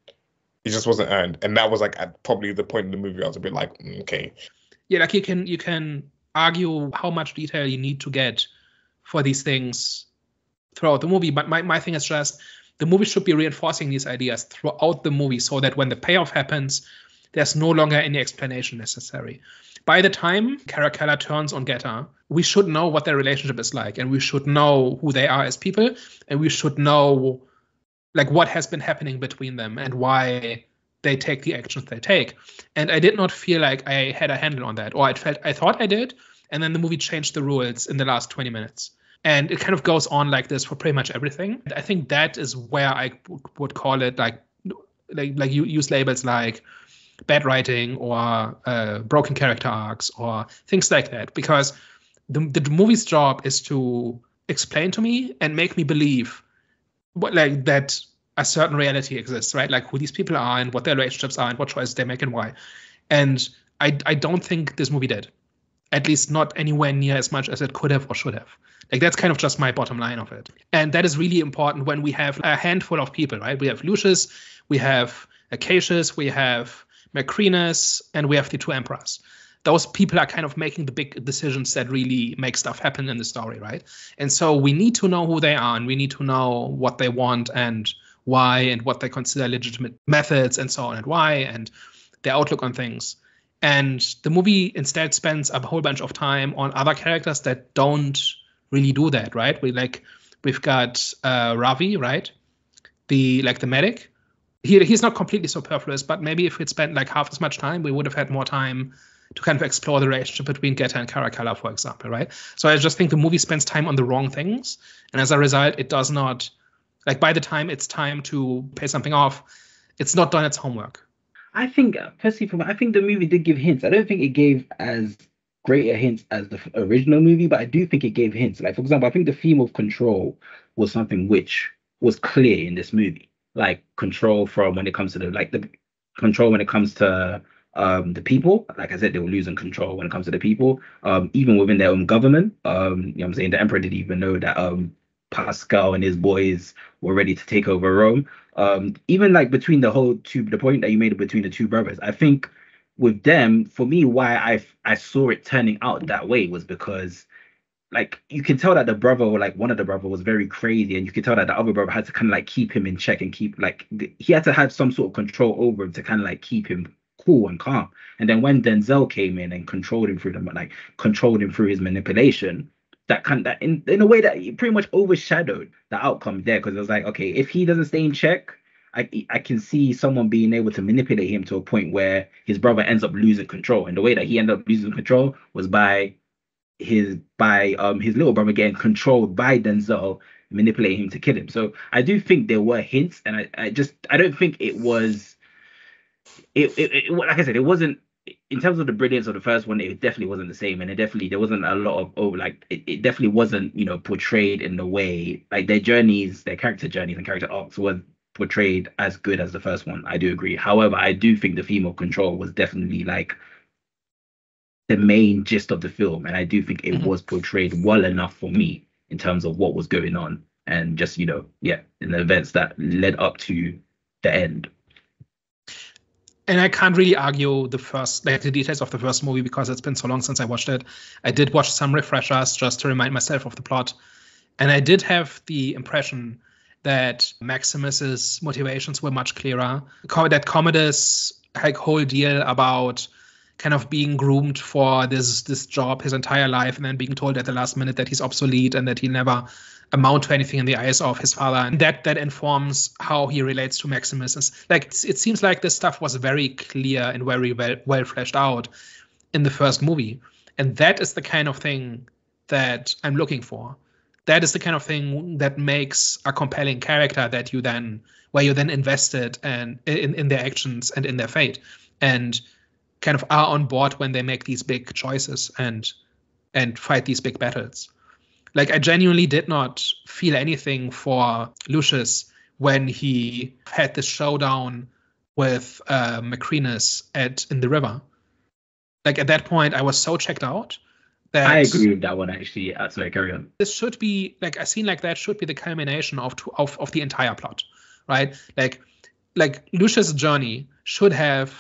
it just wasn't earned. And that was like at probably the point in the movie i was a bit like mm, okay. Yeah like you can you can argue how much detail you need to get for these things throughout the movie but my, my thing is just the movie should be reinforcing these ideas throughout the movie so that when the payoff happens there's no longer any explanation necessary by the time Caracalla turns on Geta, we should know what their relationship is like, and we should know who they are as people, and we should know like what has been happening between them and why they take the actions they take. And I did not feel like I had a handle on that, or I felt I thought I did, and then the movie changed the rules in the last 20 minutes. And it kind of goes on like this for pretty much everything. I think that is where I would call it like like like you use labels like bad writing or uh, broken character arcs or things like that. Because the, the movie's job is to explain to me and make me believe what like that a certain reality exists right? Like who these people are and what their relationships are and what choices they make and why. And i i don't think this movie did. At least not anywhere near as much as it could have or should have like that's kind of just my bottom line of it and that is really important when we have a handful of people right we have lucius we have acacius we have Macrinus, and we have the two emperors. Those people are kind of making the big decisions that really make stuff happen in the story, right? And so we need to know who they are, and we need to know what they want and why, and what they consider legitimate methods, and so on, and why, and their outlook on things. And the movie instead spends a whole bunch of time on other characters that don't really do that, right? We like we've got uh, Ravi, right? The like the medic, he, he's not completely superfluous, but maybe if we'd spent like half as much time, we would have had more time to kind of explore the relationship between Geta and Caracalla, for example, right? So I just think the movie spends time on the wrong things, and as a result, it does not like by the time it's time to pay something off, it's not done its homework. I think uh, personally, from I think the movie did give hints. I don't think it gave as great a hints as the original movie, but I do think it gave hints. Like for example, I think the theme of control was something which was clear in this movie. Like control from when it comes to the like the control when it comes to um the people. Like i said they were losing control when it comes to the people. Um even within their own government. Um you know i'm saying? The emperor didn't even know that um pascal and his boys were ready to take over rome. Um even like between the whole two the point that you made between the two brothers i think with them for me why i i saw it turning out that way was because like you can tell that the brother or like one of the brother was very crazy and you can tell that the other brother had to kind of like keep him in check and keep like he had to have some sort of control over him to kind of like keep him cool and calm. And then when denzel came in and controlled him through them like controlled him through his manipulation that kind of, that in, in a way that he pretty much overshadowed the outcome there because it was like okay if he doesn't stay in check I, I can see someone being able to manipulate him to a point where his brother ends up losing control. And the way that he ended up losing control was by his by um his little brother getting controlled by Denzel, manipulating him to kill him. So I do think there were hints, and I, I just I don't think it was it, it, it like I said, it wasn't in terms of the brilliance of the first one, it definitely wasn't the same, and it definitely there wasn't a lot of oh like it, it definitely wasn't you know portrayed in the way like their journeys, their character journeys and character arcs was portrayed as good as the first one. I do agree. However, I do think the theme of control was definitely like the main gist of the film, and I do think it Mhm. was portrayed well enough for me in terms of what was going on and just you know yeah in the events that led up to the end. and I can't really argue the first, like the details of the first movie because it's been so long since I watched it. I did watch some refreshers just to remind myself of the plot, and I did have the impression that Maximus's motivations were much clearer. That Commodus like whole deal about kind of being groomed for this this job his entire life and then being told at the last minute that he's obsolete and that he'll never amount to anything in the eyes of his father. And that that informs how he relates to maximus. And s- like it's- it seems like this stuff was very clear and very well well fleshed out in the first movie. And that is the kind of thing that i'm looking for that is the kind of thing that makes a compelling character that you then where you're then invested and in, in their actions and in their fate and kind of are on board when they make these big choices and and fight these big battles. Like i genuinely did not feel anything for lucius when he had this showdown with uh, macrinus at in the river. Like at that point i was so checked out I agree with that one actually. Uh, sorry, carry on. this should be like a scene like that should be the culmination of two, of of the entire plot, right? Like like Lucius' journey should have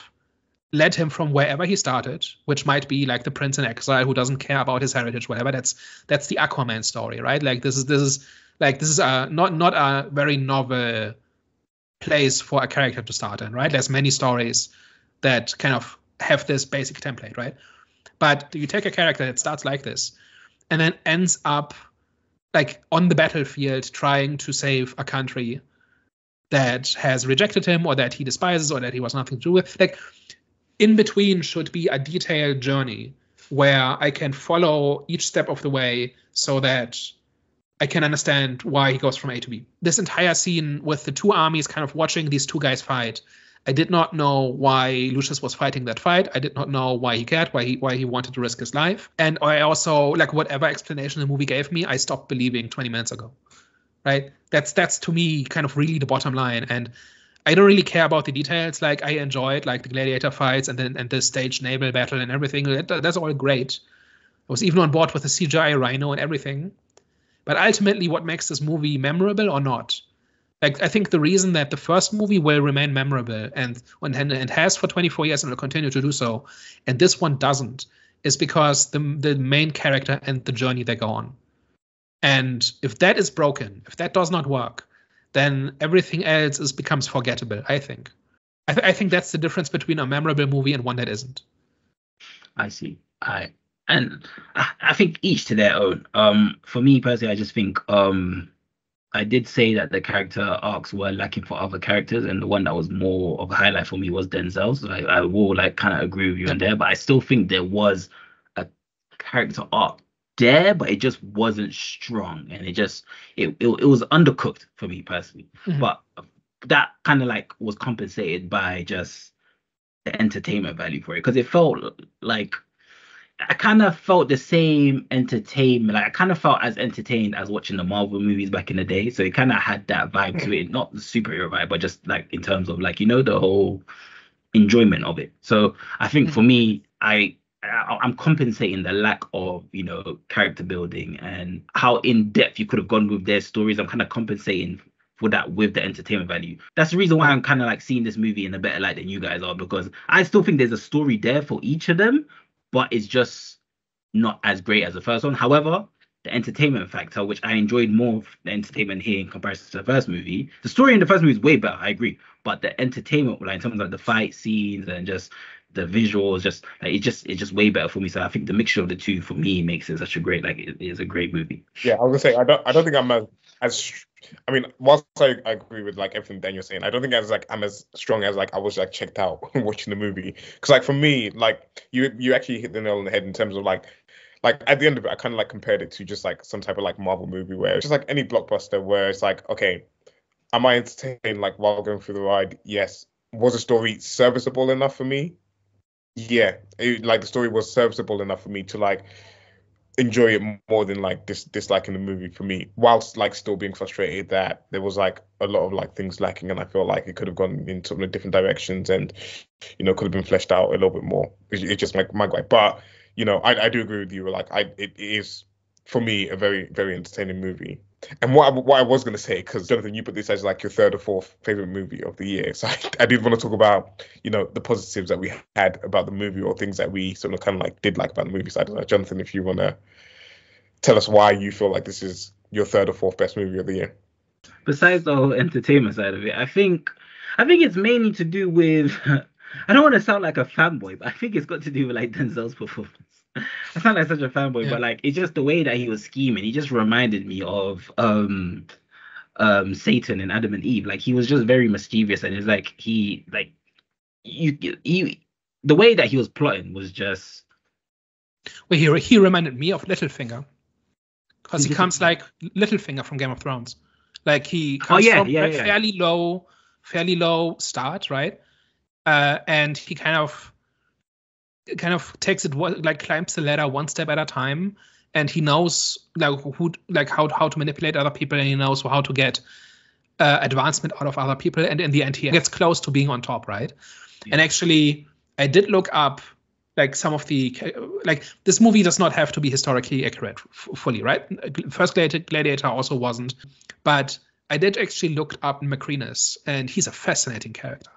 led him from wherever he started, which might be like the prince in exile who doesn't care about his heritage, whatever. That's that's the Aquaman story, right? Like this is this is like this is a not not a very novel place for a character to start in, right? There's many stories that kind of have this basic template, right? But you take a character that starts like this and then ends up like on the battlefield trying to save a country that has rejected him or that he despises or that he was nothing to do with. Like in between should be a detailed journey where I can follow each step of the way so that I can understand why he goes from A to B. This entire scene with the two armies kind of watching these two guys fight. I did not know why Lucius was fighting that fight. I did not know why he cared, why he why he wanted to risk his life. And I also like whatever explanation the movie gave me, I stopped believing 20 minutes ago. Right? That's that's to me kind of really the bottom line. And I don't really care about the details. Like I enjoyed like the gladiator fights and then and the stage naval battle and everything. That, that's all great. I was even on board with the CGI rhino and everything. But ultimately, what makes this movie memorable or not? Like I think the reason that the first movie will remain memorable and and, and has for 24 years and will continue to do so, and this one doesn't, is because the the main character and the journey they go on. And if that is broken, if that does not work, then everything else is becomes forgettable. I think. I, th- I think that's the difference between a memorable movie and one that isn't. I see. I and I, I think each to their own. Um, for me personally, I just think um, I did say that the character arcs were lacking for other characters, and the one that was more of a highlight for me was Denzel's. I, I will like kind of agree with you on there, but I still think there was a character arc there, but it just wasn't strong, and it just it it, it was undercooked for me personally. Mhm. But that kind of like was compensated by just the entertainment value for it because it felt like I kind of felt the same entertainment. Like I kind of felt as entertained as watching the Marvel movies back in the day. So it kind of had that vibe to it, not the superhero vibe, but just like in terms of like you know the whole enjoyment of it. So I think for me, I I- I'm compensating the lack of you know character building and how in depth you could have gone with their stories. I'm kind of compensating for that with the entertainment value. That's the reason why I'm kind of like seeing this movie in a better light than you guys are because I still think there's a story there for each of them, but it's just not as great as the first one. However, the entertainment factor, which I enjoyed more of the entertainment here in comparison to the first movie, the story in the first movie is way better. I agree, but the entertainment, like in terms of like the fight scenes and just the visuals, just like it just it's just way better for me. So I think the mixture of the two for me makes it such a great like it is a great movie. Yeah, I was gonna say I don't I don't think I'm as, as I mean, whilst I, I agree with like everything Daniel's saying, I don't think as like I'm as strong as like I was like checked out *laughs* watching the movie. Because like for me, like you you actually hit the nail on the head in terms of like like at the end of it, I kind of like compared it to just like some type of like Marvel movie where it's just like any blockbuster where it's like, okay, am I entertained like while going through the ride? Yes. Was the story serviceable enough for me? Yeah, it, like the story was serviceable enough for me to like enjoy it more than like dis- disliking the movie for me, whilst like still being frustrated that there was like a lot of like things lacking, and I feel like it could have gone in sort of different directions, and you know could have been fleshed out a little bit more. It's just my my guy, but you know I, I do agree with you. Like I it is for me a very very entertaining movie. And what I, what I was going to say, because Jonathan, you put this as like your third or fourth favorite movie of the year, *laughs* so I, I did want to talk about you know the positives that we had about the movie or things that we sort of kind of like did like about the movie. So I don't know, Jonathan, if you want to tell us why you feel like this is your third or fourth best movie of the year. Besides the whole entertainment side of it, I think I think it's mainly to do with. *laughs* I don't want to sound like a fanboy, but I think it's got to do with like Denzel's performance. *laughs* I sound like such a fanboy, Yeah. but like it's just the way that he was scheming. He just reminded me of um um Satan and Adam and Eve. Like he was just very mischievous, and it's like he like you he the way that he was plotting was just Well, he he reminded me of Littlefinger, because he comes like Littlefinger from Game of Thrones. Like he Oh, comes yeah, from yeah, a yeah. fairly low, fairly low start, right? Uh, and he kind of kind of takes it like climbs the ladder one step at a time, and he knows like who like how how to manipulate other people, and he knows how to get uh, advancement out of other people, and in the end he gets close to being on top, right? And actually, I did look up like some of the like this movie does not have to be historically accurate f- fully, right? First Gladi- Gladiator also wasn't, but I did actually look up Macrinus, and he's a fascinating character.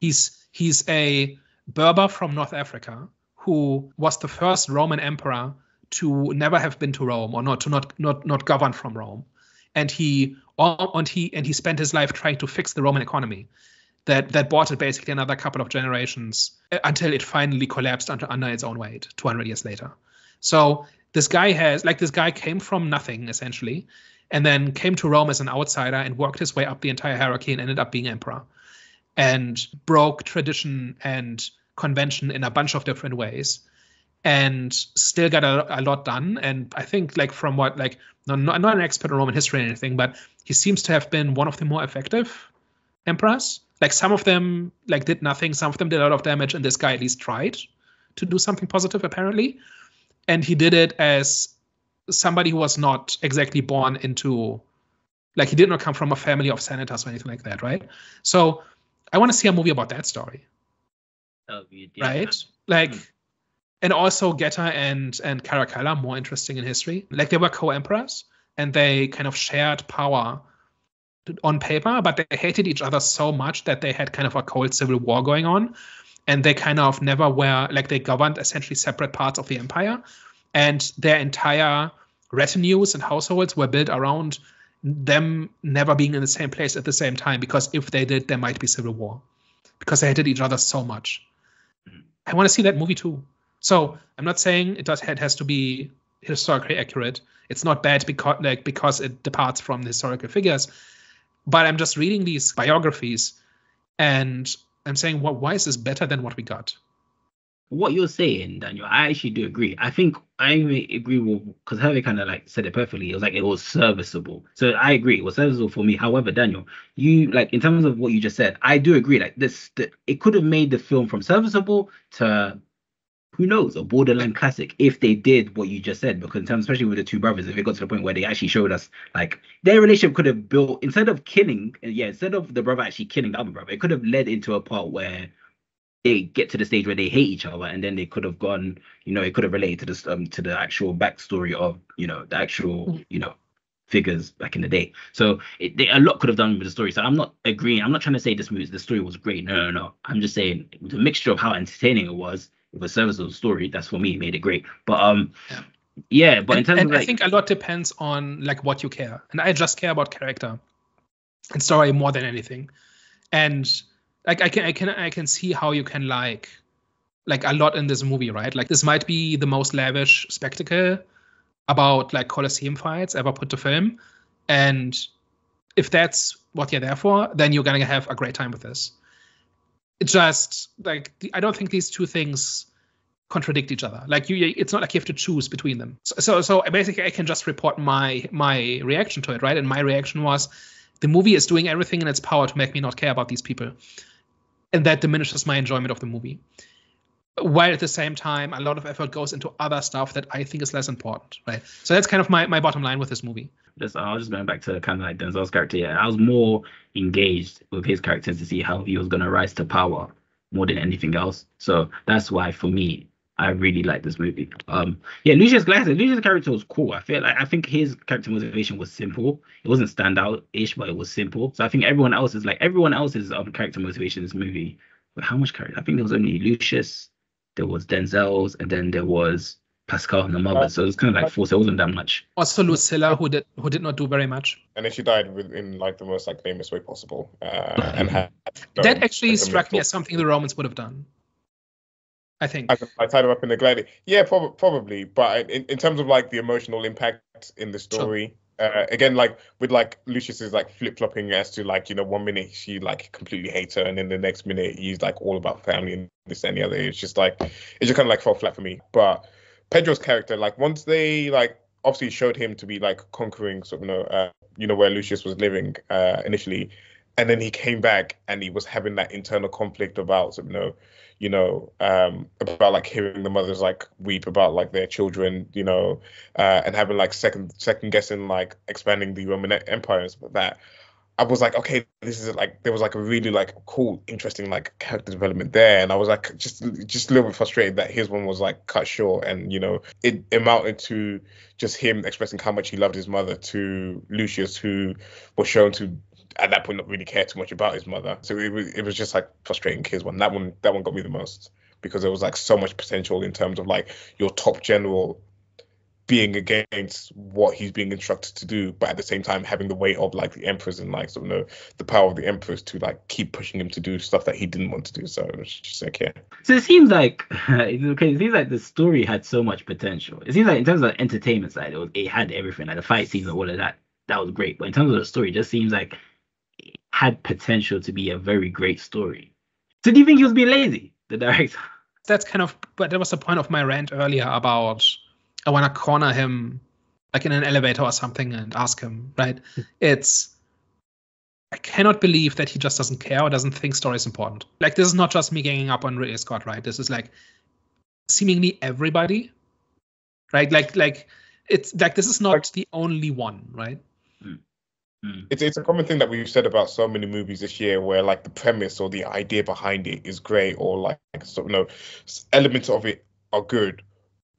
He's he's a Berber from North Africa who was the first Roman emperor to never have been to Rome or not to not not not govern from Rome, and he and he and he spent his life trying to fix the Roman economy that that bought it basically another couple of generations uh, until it finally collapsed under, under its own weight 200 years later. So this guy has like this guy came from nothing essentially, and then came to Rome as an outsider and worked his way up the entire hierarchy and ended up being emperor, and broke tradition and convention in a bunch of different ways, and still got a, a lot done. And I think like from what like I'm not an expert in Roman history or anything, but he seems to have been one of the more effective emperors. Like some of them like did nothing, some of them did a lot of damage, and this guy at least tried to do something positive apparently. And he did it as somebody who was not exactly born into like he did not come from a family of senators or anything like that, right? So I want to see a movie about that story, oh, yeah. right? Like Hmm. and also Geta and and Caracalla more interesting in history. Like they were co-emperors and they kind of shared power on paper, but they hated each other so much that they had kind of a cold civil war going on, and they kind of never were like they governed essentially separate parts of the empire, and their entire retinues and households were built around them never being in the same place at the same time because if they did, there might be civil war because they hated each other so much. Mm-hmm. I want to see that movie too. So I'm not saying it does it has to be historically accurate. It's not bad because like because it departs from the historical figures. But I'm just reading these biographies, and I'm saying, well, why is this better than what we got? What you're saying, Daniel, I actually do agree. I think I agree with because Hervey kind of like said it perfectly. It was like it was serviceable. So I agree, it was serviceable for me. However, Daniel, you like in terms of what you just said, I do agree. Like this, the, it could have made the film from serviceable to who knows a borderline classic if they did what you just said. Because in terms, especially with the two brothers, if it got to the point where they actually showed us like their relationship could have built instead of killing, yeah, instead of the brother actually killing the other brother, it could have led into a part where they get to the stage where they hate each other and then they could have gone you know it could have related to this um to the actual backstory of you know the actual you know figures back in the day. So it, they, a lot could have done with the story. So i'm not agreeing i'm not trying to say this movie the story was great. No no no. I'm just saying the mixture of how entertaining it was with a serviceable story that's for me made it great. But um Yeah. yeah but in terms and of like I think a lot depends on like what you care, and I just care about character and story more than anything. And like I can I can I can see how you can like like a lot in this movie, right? Like this might be the most lavish spectacle about like Colosseum fights ever put to film, and if that's what you're there for, then you're gonna have a great time with this. It just like I don't think these two things contradict each other. Like you, it's not like you have to choose between them. So, so, so basically, I can just report my my reaction to it, right? And my reaction was, the movie is doing everything in its power to make me not care about these people, and that diminishes my enjoyment of the movie. while at the same time a lot of effort goes into other stuff that I think is less important, right? So that's kind of my, my bottom line with this movie. Just I was just going back to kind of like Denzel's character. Yeah, I was more engaged with his character to see how he was gonna rise to power more than anything else. So that's why for me, I really like this movie. Um, yeah, Lucius Glasser, Lucius' character was cool. I feel like I think his character motivation was simple. It wasn't standout-ish, but it was simple. So I think everyone else is like everyone else's um character motivation in this movie. But how much character? I think there was only Lucius, there was Denzel's, and then there was Pascal and the mother. So it was kind of like four. So it wasn't that much. Also Lucilla, who did who did not do very much. And then she died with, in like the most like famous way possible. Uh, and had no That actually struck me as something the Romans would have done. I think. I, I tied him up in the gladiator. Yeah, prob- probably. But in, in terms of like the emotional impact in the story, uh, again, like with like Lucius is like flip flopping as to like you know one minute she like completely hates her, and then the next minute he's like all about family and this and the other. It's just like it just kind of like fell flat for me. But Pedro's character, like once they like obviously showed him to be like conquering sort of you know uh, you know where Lucius was living uh, initially, and then he came back and he was having that internal conflict about you know you know, um, about like hearing the mothers like weep about like their children, you know, uh, and having like second second guessing like expanding the Roman Empire and stuff like that. I was like, okay, this is like there was like a really like cool, interesting like character development there, and I was like just just a little bit frustrated that his one was like cut short, and you know, it amounted to just him expressing how much he loved his mother to Lucius, who was shown to at that point not really care too much about his mother. So it was it was just like frustrating kids one. That one that one got me the most because there was like so much potential in terms of like your top general being against what he's being instructed to do, but at the same time having the weight of like the emperors and like sort of know the power of the emperors to like keep pushing him to do stuff that he didn't want to do. So it was just like yeah. So it seems like *laughs* okay, it seems like the story had so much potential. It seems like in terms of the entertainment side, it was it had everything, like the fight scenes and all of that. That was great. But in terms of the story, it just seems like had potential to be a very great story. So do you think he was being lazy, the director? *laughs* That's kind of but that was the point of my rant earlier about I wanna corner him like in an elevator or something and ask him, right? *laughs* it's I cannot believe that he just doesn't care or doesn't think story is important. Like this is not just me ganging up on Ridley Scott, right? This is like seemingly everybody, right? Like like it's like this is not the only one, right? Mm. It's it's a common thing that we've said about so many movies this year, where like the premise or the idea behind it is great, or like so you know elements of it are good,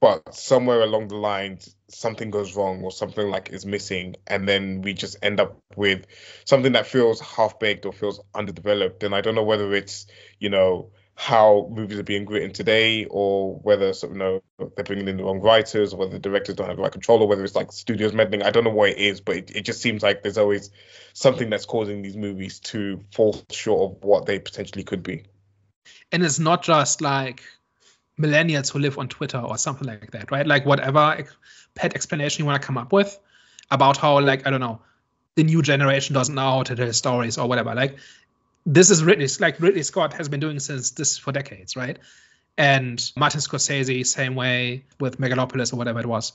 but somewhere along the lines something goes wrong or something like is missing, and then we just end up with something that feels half baked or feels underdeveloped. And I don't know whether it's you know how movies are being written today, or whether sort of, you know they're bringing in the wrong writers, or whether the directors don't have the right control, or whether it's like studios meddling. I don't know what it is, but it, it just seems like there's always something that's causing these movies to fall short of what they potentially could be. and it's not just like millennials who live on Twitter or something like that, right? Like whatever pet explanation you want to come up with about how, like, I don't know, the new generation doesn't know how to tell stories or whatever. Like, this is Ridley, like Ridley Scott has been doing since this for decades, right? And Martin Scorsese, same way with Megalopolis or whatever it was.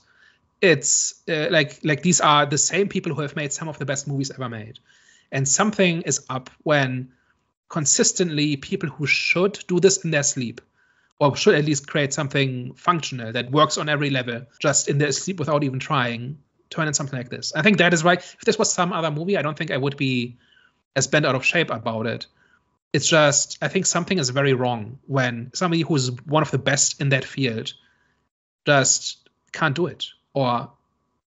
It's uh, like like these are the same people who have made some of the best movies ever made, and something is up when consistently people who should do this in their sleep or should at least create something functional that works on every level just in their sleep without even trying turn in something like this i think that is right if this was some other movie i don't think i would be as bent out of shape about it it's just i think something is very wrong when somebody who's one of the best in that field just can't do it or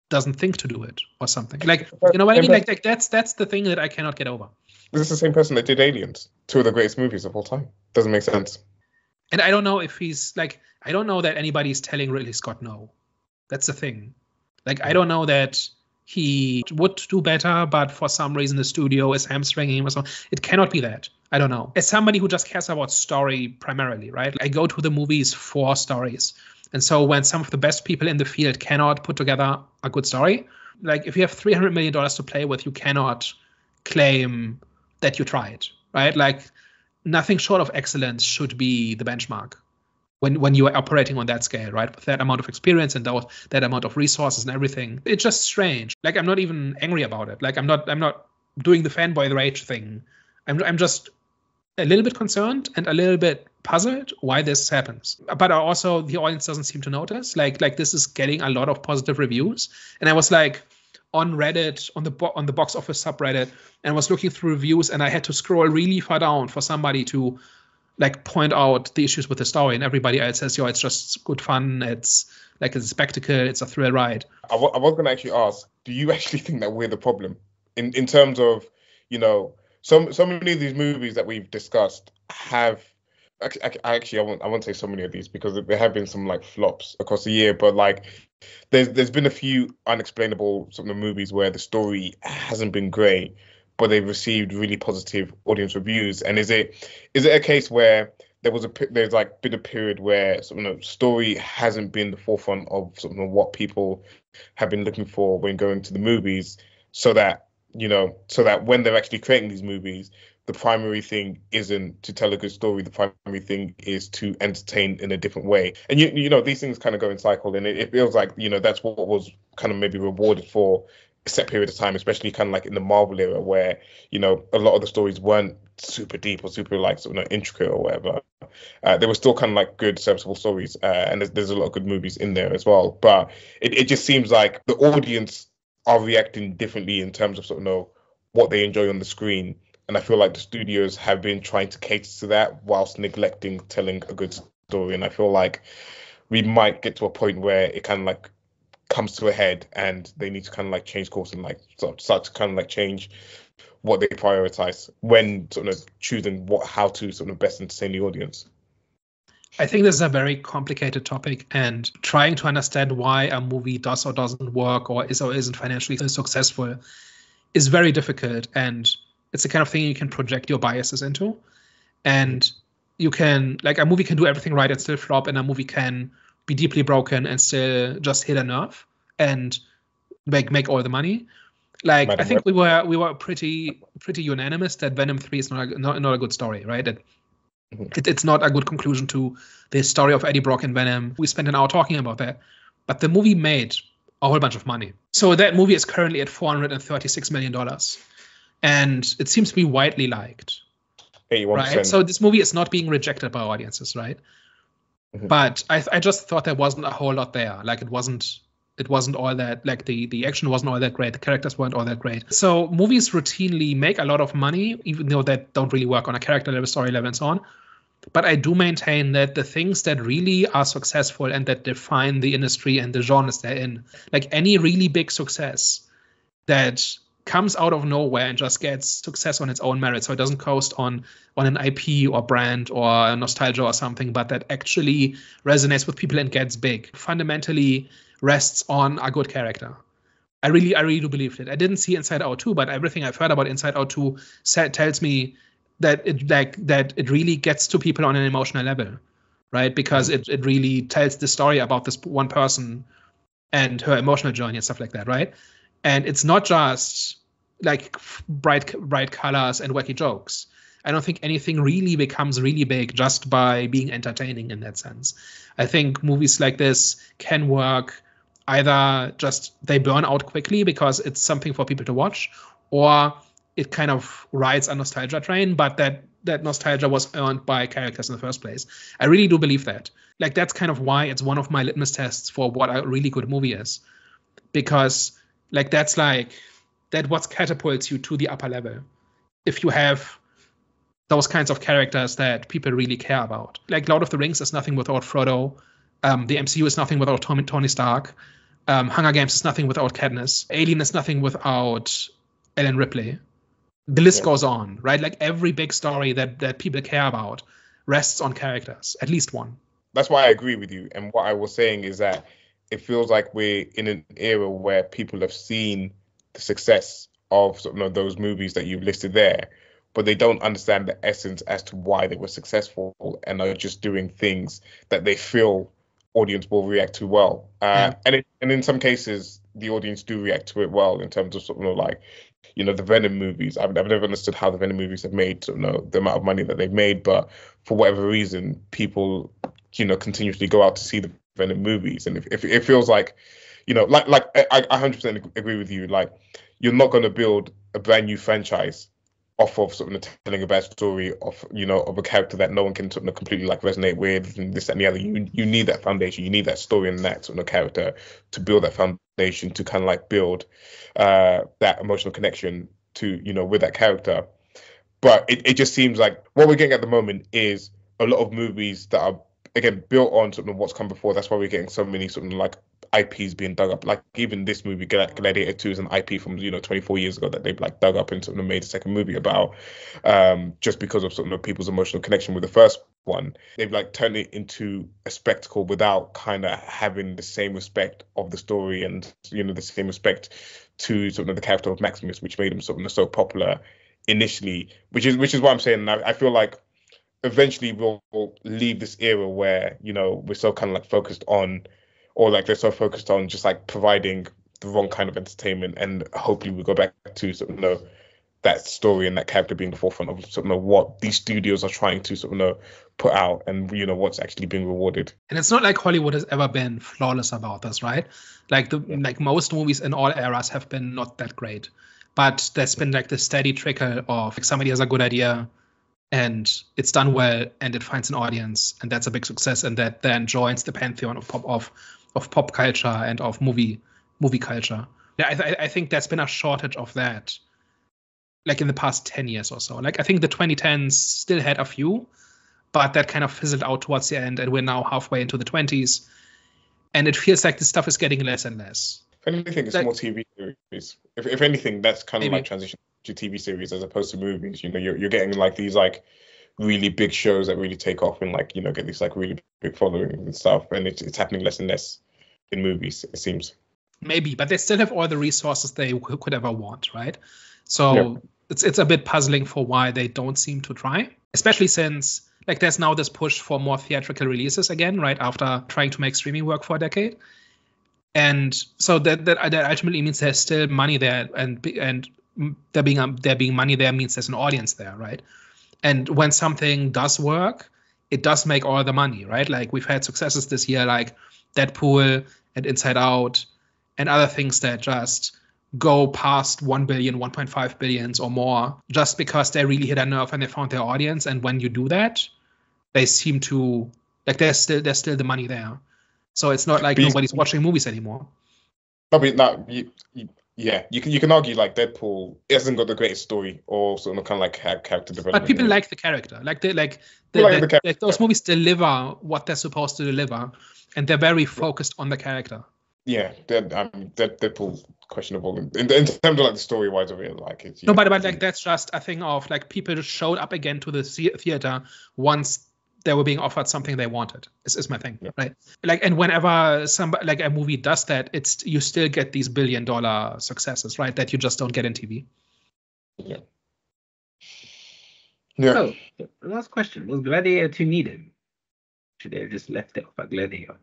doesn't think to do it or something like you know what i mean like, like that's that's the thing that i cannot get over This is the same person that did Aliens, two of the greatest movies of all time. Doesn't make sense. And I don't know if he's like, I don't know that anybody's telling Ridley Scott no. That's the thing. Like, I don't know that he would do better, but for some reason the studio is hamstringing him or something. It cannot be that. I don't know. As somebody who just cares about story primarily, right? I go to the movies for stories. And so when some of the best people in the field cannot put together a good story, like if you have $300 million to play with, you cannot claim that you tried, right? Like nothing short of excellence should be the benchmark when when you are operating on that scale, right? With that amount of experience and those, that amount of resources and everything, it's just strange. Like I'm not even angry about it. Like I'm not I'm not doing the fanboy rage thing. I'm I'm just a little bit concerned and a little bit puzzled why this happens. But also the audience doesn't seem to notice. Like like this is getting a lot of positive reviews, and I was like on Reddit on the bo- on the box office subreddit and was looking through reviews, and I had to scroll really far down for somebody to like point out the issues with the story, and everybody else says, "Yo, it's just good fun. It's like it's a spectacle. It's a thrill ride." I, w- I was going to actually ask, do you actually *laughs* think that we're the problem in in terms of, you know, so so many of these movies that we've discussed have. Actually, I won't. I won't say so many of these because there have been some like flops across the year. But like, there's there's been a few unexplainable sort of the movies where the story hasn't been great, but they've received really positive audience reviews. And is it is it a case where there was a there's like been a period where sort of story hasn't been the forefront of sort of what people have been looking for when going to the movies, so that you know so that when they're actually creating these movies, the primary thing isn't to tell a good story. The primary thing is to entertain in a different way. And you you know these things kind of go in cycle, and it, it feels like you know that's what was kind of maybe rewarded for set period of time, especially kind of like in the Marvel era, where you know a lot of the stories weren't super deep or super like sort of intricate or whatever. Uh, they were still kind of like good, serviceable stories, uh, and there's, there's a lot of good movies in there as well. But it, it just seems like the audience are reacting differently in terms of sort of know what they enjoy on the screen, and I feel like the studios have been trying to cater to that whilst neglecting telling a good story, and I feel like we might get to a point where it kind of like comes to a head and they need to kind of like change course and like sort of start to kind of like change what they prioritize when sort of choosing what how to sort of best entertain the audience. I think this is a very complicated topic, and trying to understand why a movie does or doesn't work or is or isn't financially successful is very difficult. And it's the kind of thing you can project your biases into. And you can, like, a movie can do everything right and still flop, and a movie can be deeply broken and still just hit a nerve and make make all the money. Like I think we were we were pretty pretty unanimous that Venom three is not a, not, not a good story, right? That mm-hmm. it, it's not a good conclusion to the story of Eddie Brock and Venom. We spent an hour talking about that, but the movie made a whole bunch of money. So that movie is currently at 436 million dollars, and it seems to be widely liked. 81%. Right. So this movie is not being rejected by audiences, right? Mm-hmm. But I, I just thought there wasn't a whole lot there. Like it wasn't it wasn't all that like the the action wasn't all that great the characters weren't all that great so movies routinely make a lot of money even though they don't really work on a character level story level and so on but i do maintain that the things that really are successful and that define the industry and the genres they're in like any really big success that comes out of nowhere and just gets success on its own merit. So it doesn't coast on on an IP or brand or nostalgia or something, but that actually resonates with people and gets big. Fundamentally rests on a good character. I really, I really do believe it. I didn't see Inside Out 2, but everything I've heard about Inside Out 2 tells me that it like that it really gets to people on an emotional level, right? Because it, it really tells the story about this one person and her emotional journey and stuff like that, right? And it's not just like bright bright colors and wacky jokes. I don't think anything really becomes really big just by being entertaining in that sense. I think movies like this can work either just they burn out quickly because it's something for people to watch or it kind of rides a nostalgia train but that that nostalgia was earned by characters in the first place. I really do believe that. Like that's kind of why it's one of my litmus tests for what a really good movie is. Because like that's like that what catapults you to the upper level if you have those kinds of characters that people really care about. Like Lord of the Rings is nothing without Frodo. Um, the MCU is nothing without Tony, Tony Stark. Um, Hunger Games is nothing without Katniss. Alien is nothing without Ellen Ripley. The list yeah. goes on, right? Like every big story that that people care about rests on characters, at least one. That's why I agree with you. And what I was saying is that it feels like we're in an era where people have seen the success of sort of those movies that you've listed there, but they don't understand the essence as to why they were successful and are just doing things that they feel audience will react to well. Uh, yeah. And it, and in some cases, the audience do react to it well in terms of sort of like, you know, the Venom movies. I've, I've never understood how the Venom movies have made sort of, you know, the amount of money that they've made, but for whatever reason, people, you know, continuously go out to see the Venom movies, and if, if it feels like, you know, like like I, I 100% agree with you. Like you're not going to build a brand new franchise off of sort of telling a bad story of you know of a character that no one can sort of completely like resonate with and this and the other. You you need that foundation. You need that story and that sort of character to build that foundation to kind of like build uh, that emotional connection to you know with that character. But it, it just seems like what we're getting at the moment is a lot of movies that are again built on something what's come before. That's why we're getting so many of like IPs being dug up. Like even this movie, Gladiator 2 is an IP from you know 24 years ago that they've like dug up and of made a second movie about, um, just because of sort of people's emotional connection with the first one. They've like turned it into a spectacle without kind of having the same respect of the story and you know the same respect to sort of the character of Maximus, which made him sort of so popular initially. Which is which is what I'm saying. I, I feel like eventually we'll, we'll leave this era where you know we're so kind of like focused on or like they're so focused on just like providing the wrong kind of entertainment and hopefully we go back to sort of know that story and that character being the forefront of sort of know what these studios are trying to sort of know put out and you know what's actually being rewarded. And it's not like Hollywood has ever been flawless about this, right? Like the yeah. like most movies in all eras have been not that great. But there's been like the steady trickle of like somebody has a good idea and it's done well and it finds an audience and that's a big success and that then joins the pantheon of pop of of pop culture and of movie movie culture. Yeah, I, th- I think there's been a shortage of that, like in the past ten years or so. Like I think the 2010s still had a few, but that kind of fizzled out towards the end, and we're now halfway into the 20s, and it feels like this stuff is getting less and less. If anything, it's like, more TV series. If, if anything, that's kind of like transition to TV series as opposed to movies. You know, you're you're getting like these like really big shows that really take off and like you know get these like really big following and stuff and it's, it's happening less and less in movies it seems maybe but they still have all the resources they could ever want right so yeah. it's it's a bit puzzling for why they don't seem to try especially since like there's now this push for more theatrical releases again right after trying to make streaming work for a decade and so that that, that ultimately means there's still money there and and there being um, there being money there means there's an audience there right? And when something does work it does make all the money right? Like we've had successes this year like deadpool and inside out and other things that just go past 1 billion 1.5 billions or more just because they really hit a nerve and they found their audience. And when you do that they seem to like there's still there's still the money there. So it's not like nobody's watching movies anymore. Probably not. You, you, yeah, you can you can argue like Deadpool hasn't got the greatest story or sort of kind of like character development. But people like the character, like they like, the, like, the, the like those movies deliver what they're supposed to deliver, and they're very focused on the character. Yeah, Dead, um, Dead, Deadpool questionable in, in, terms of like the story wise of it. Like it's no, but but like that's just a thing of like people showed up again to the theater once they were being offered something they wanted is, is my thing yeah. right? Like and whenever some like a movie does that it's you still get these billion dollar successes right that you just don't get in tv yeah. Yeah. So last question. Was gladiator 2 needed? Should they have just left it off at gladiator?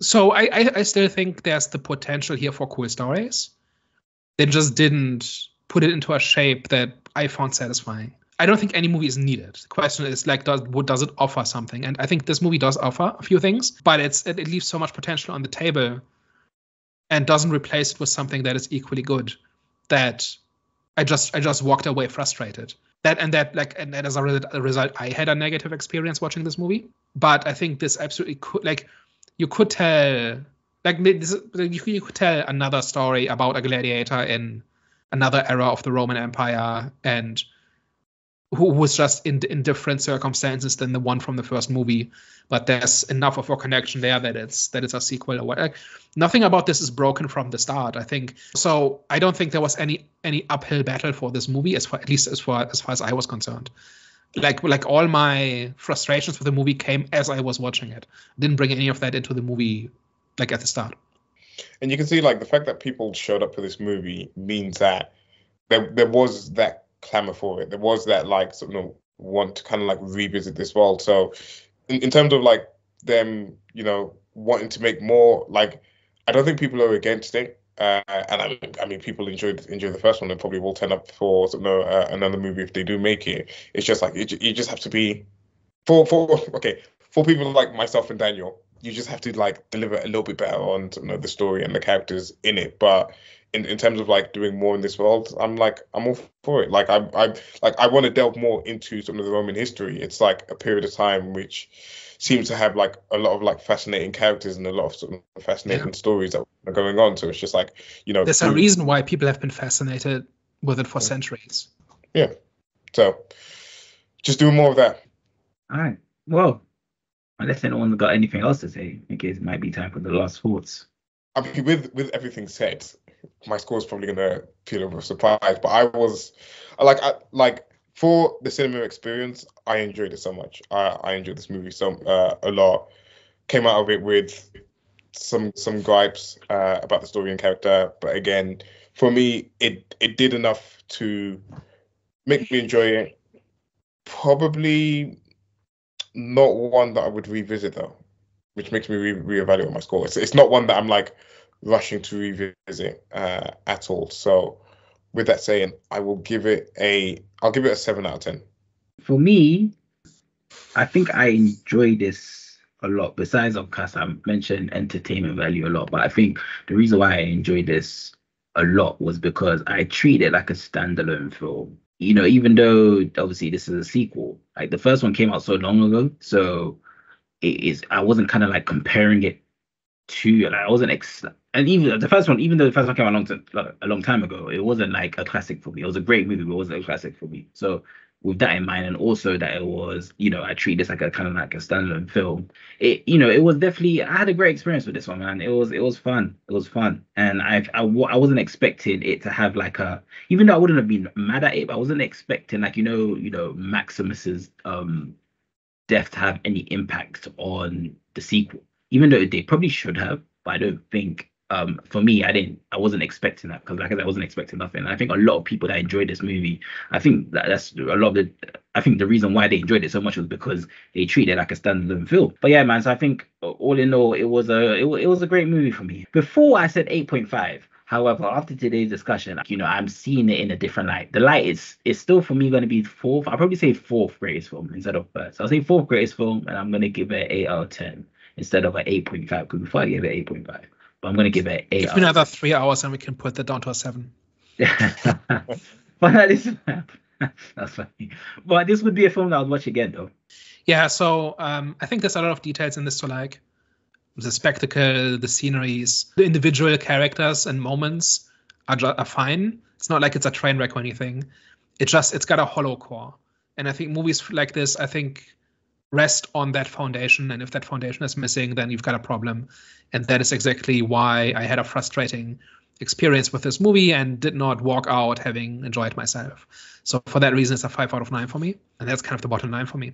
So I, I i still think there's the potential here for cool stories. They just didn't put it into a shape that i found satisfying I don't think any movie is needed. The question is like, does what does it offer something? And I think this movie does offer a few things, but it's it, it leaves so much potential on the table, and doesn't replace it with something that is equally good. That I just I just walked away frustrated. That and that like and, and as a, a result, I had a negative experience watching this movie. But I think this absolutely could like you could tell like this, you could tell another story about a gladiator in another era of the Roman Empire and who was just in in different circumstances than the one from the first movie. But there's enough of a connection there that it's that it's a sequel or what. Like, nothing about this is broken from the start. I think so. I don't think there was any any uphill battle for this movie as far at least as far as far as I was concerned. Like like all my frustrations with the movie came as I was watching it. Didn't bring any of that into the movie like at the start. And you can see like the fact that people showed up for this movie means that there there was that clamor for it. There was that like sort of want to kind of like revisit this world. So in, in terms of like them, you know, wanting to make more, like I don't think people are against it. Uh, and I, I mean, people enjoyed enjoy the first one and probably will turn up for uh, another movie if they do make it. It's just like you just have to be for for okay for people like myself and Daniel. You just have to like deliver a little bit better on you know, the story and the characters in it. But in, in terms of like doing more in this world, I'm like I'm all for it. Like I I like I want to delve more into some of the Roman history. It's like a period of time which seems to have like a lot of like fascinating characters and a lot of sort of fascinating Yeah. stories that are going on. So it's just like you know There's a reason why people have been fascinated with it for centuries. Yeah. So just doing more of that. All right. Well, unless anyone's got anything else to say, I guess it might be time for the last thoughts. I mean, with with everything said, my score is probably gonna feel a surprise. But I was like, I, like for the cinema experience, I enjoyed it so much. I, I enjoyed this movie so uh, a lot. Came out of it with some some gripes uh, about the story and character, but again, for me, it it did enough to make me enjoy it. Probably not one that I would revisit though which makes me re- reevaluate my score. It's, it's not one that I'm like rushing to revisit uh, at all. So, with that saying, I will give it a I'll give it a seven out of ten. For me, I think I enjoy this a lot. Besides, of course, I mentioned entertainment value a lot, but I think the reason why I enjoy this a lot was because I treat it like a standalone film. You know, even though obviously this is a sequel, like the first one came out so long ago, so it is. I wasn't kind of like comparing it to like I wasn't ex- and even the first one, even though the first one came a long, t- like, a long time ago, it wasn't like a classic for me. It was a great movie, but it wasn't a classic for me. So with that in mind, and also that it was, you know, I treat this like a kind of like a standalone film. It, you know, it was definitely. I had a great experience with this one, man. It was, it was fun. It was fun, and I, I, I wasn't expecting it to have like a. Even though I wouldn't have been mad at it, I wasn't expecting like you know, you know, Maximus's um death to have any impact on the sequel. Even though they probably should have, but I don't think um for me I didn't I wasn't expecting that because like I said, I wasn't expecting nothing. And I think a lot of people that enjoyed this movie, I think that that's a lot of the I think the reason why they enjoyed it so much was because they treated it like a standalone film. But yeah, man, so I think uh, all in all it was a it, it was a great movie for me. Before I said 8.5, However, after today's discussion, you know, I'm seeing it in a different light. The light is is still for me going to be fourth. I'll probably say fourth greatest film instead of first. I'll say fourth greatest film, and I'm going to give it eight out of ten instead of an eight point five. Because before I gave it eight point five, but I'm going to give it eight. Give me another three hours and we can put that down to a seven. *laughs* but that is *laughs* that's funny. But this would be a film that I would watch again, though. Yeah, so um, I think there's a lot of details in this to like. The spectacle, the sceneries, the individual characters and moments are, ju- are fine. It's not like it's a train wreck or anything. It just it's got a hollow core, and I think movies like this, I think, rest on that foundation. And if that foundation is missing, then you've got a problem. And that is exactly why I had a frustrating experience with this movie and did not walk out having enjoyed myself. So for that reason, it's a five out of nine for me, and that's kind of the bottom line for me.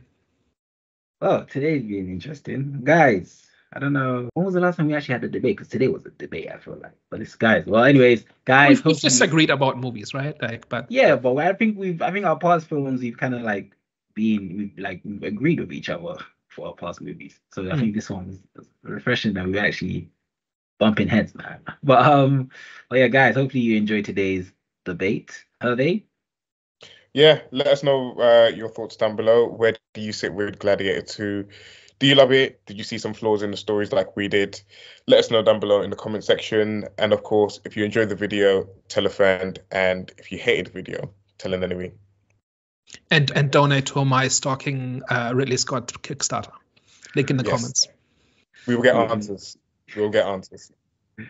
Well, today's been interesting, guys. I don't know when was the last time we actually had a debate because today was a debate. I feel like, but it's guys. Well, anyways, guys. We've, we've disagreed about movies, right? Like, but Yeah, but I think we've I think our past films we've kind of like been we've like we've agreed with each other for our past movies. So I think this one is refreshing that we're actually bumping heads now. *laughs* But um but yeah guys, hopefully you enjoyed today's debate. Are they? Yeah, let us know uh, your thoughts down below. Where do you sit with Gladiator 2? Do you love it? Did you see some flaws in the stories like we did? Let us know down below in the comment section. And of course, if you enjoyed the video, tell a friend. And if you hated the video, tell an enemy. And and donate to my stalking uh, Ridley Scott Kickstarter. Link in the Yes. comments. We will get Mhm. answers. We will get answers.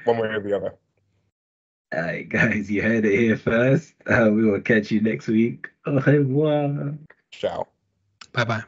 One way or the other. Alright guys, you heard it here first. Uh, we will catch you next week. Au revoir. Ciao. Bye bye.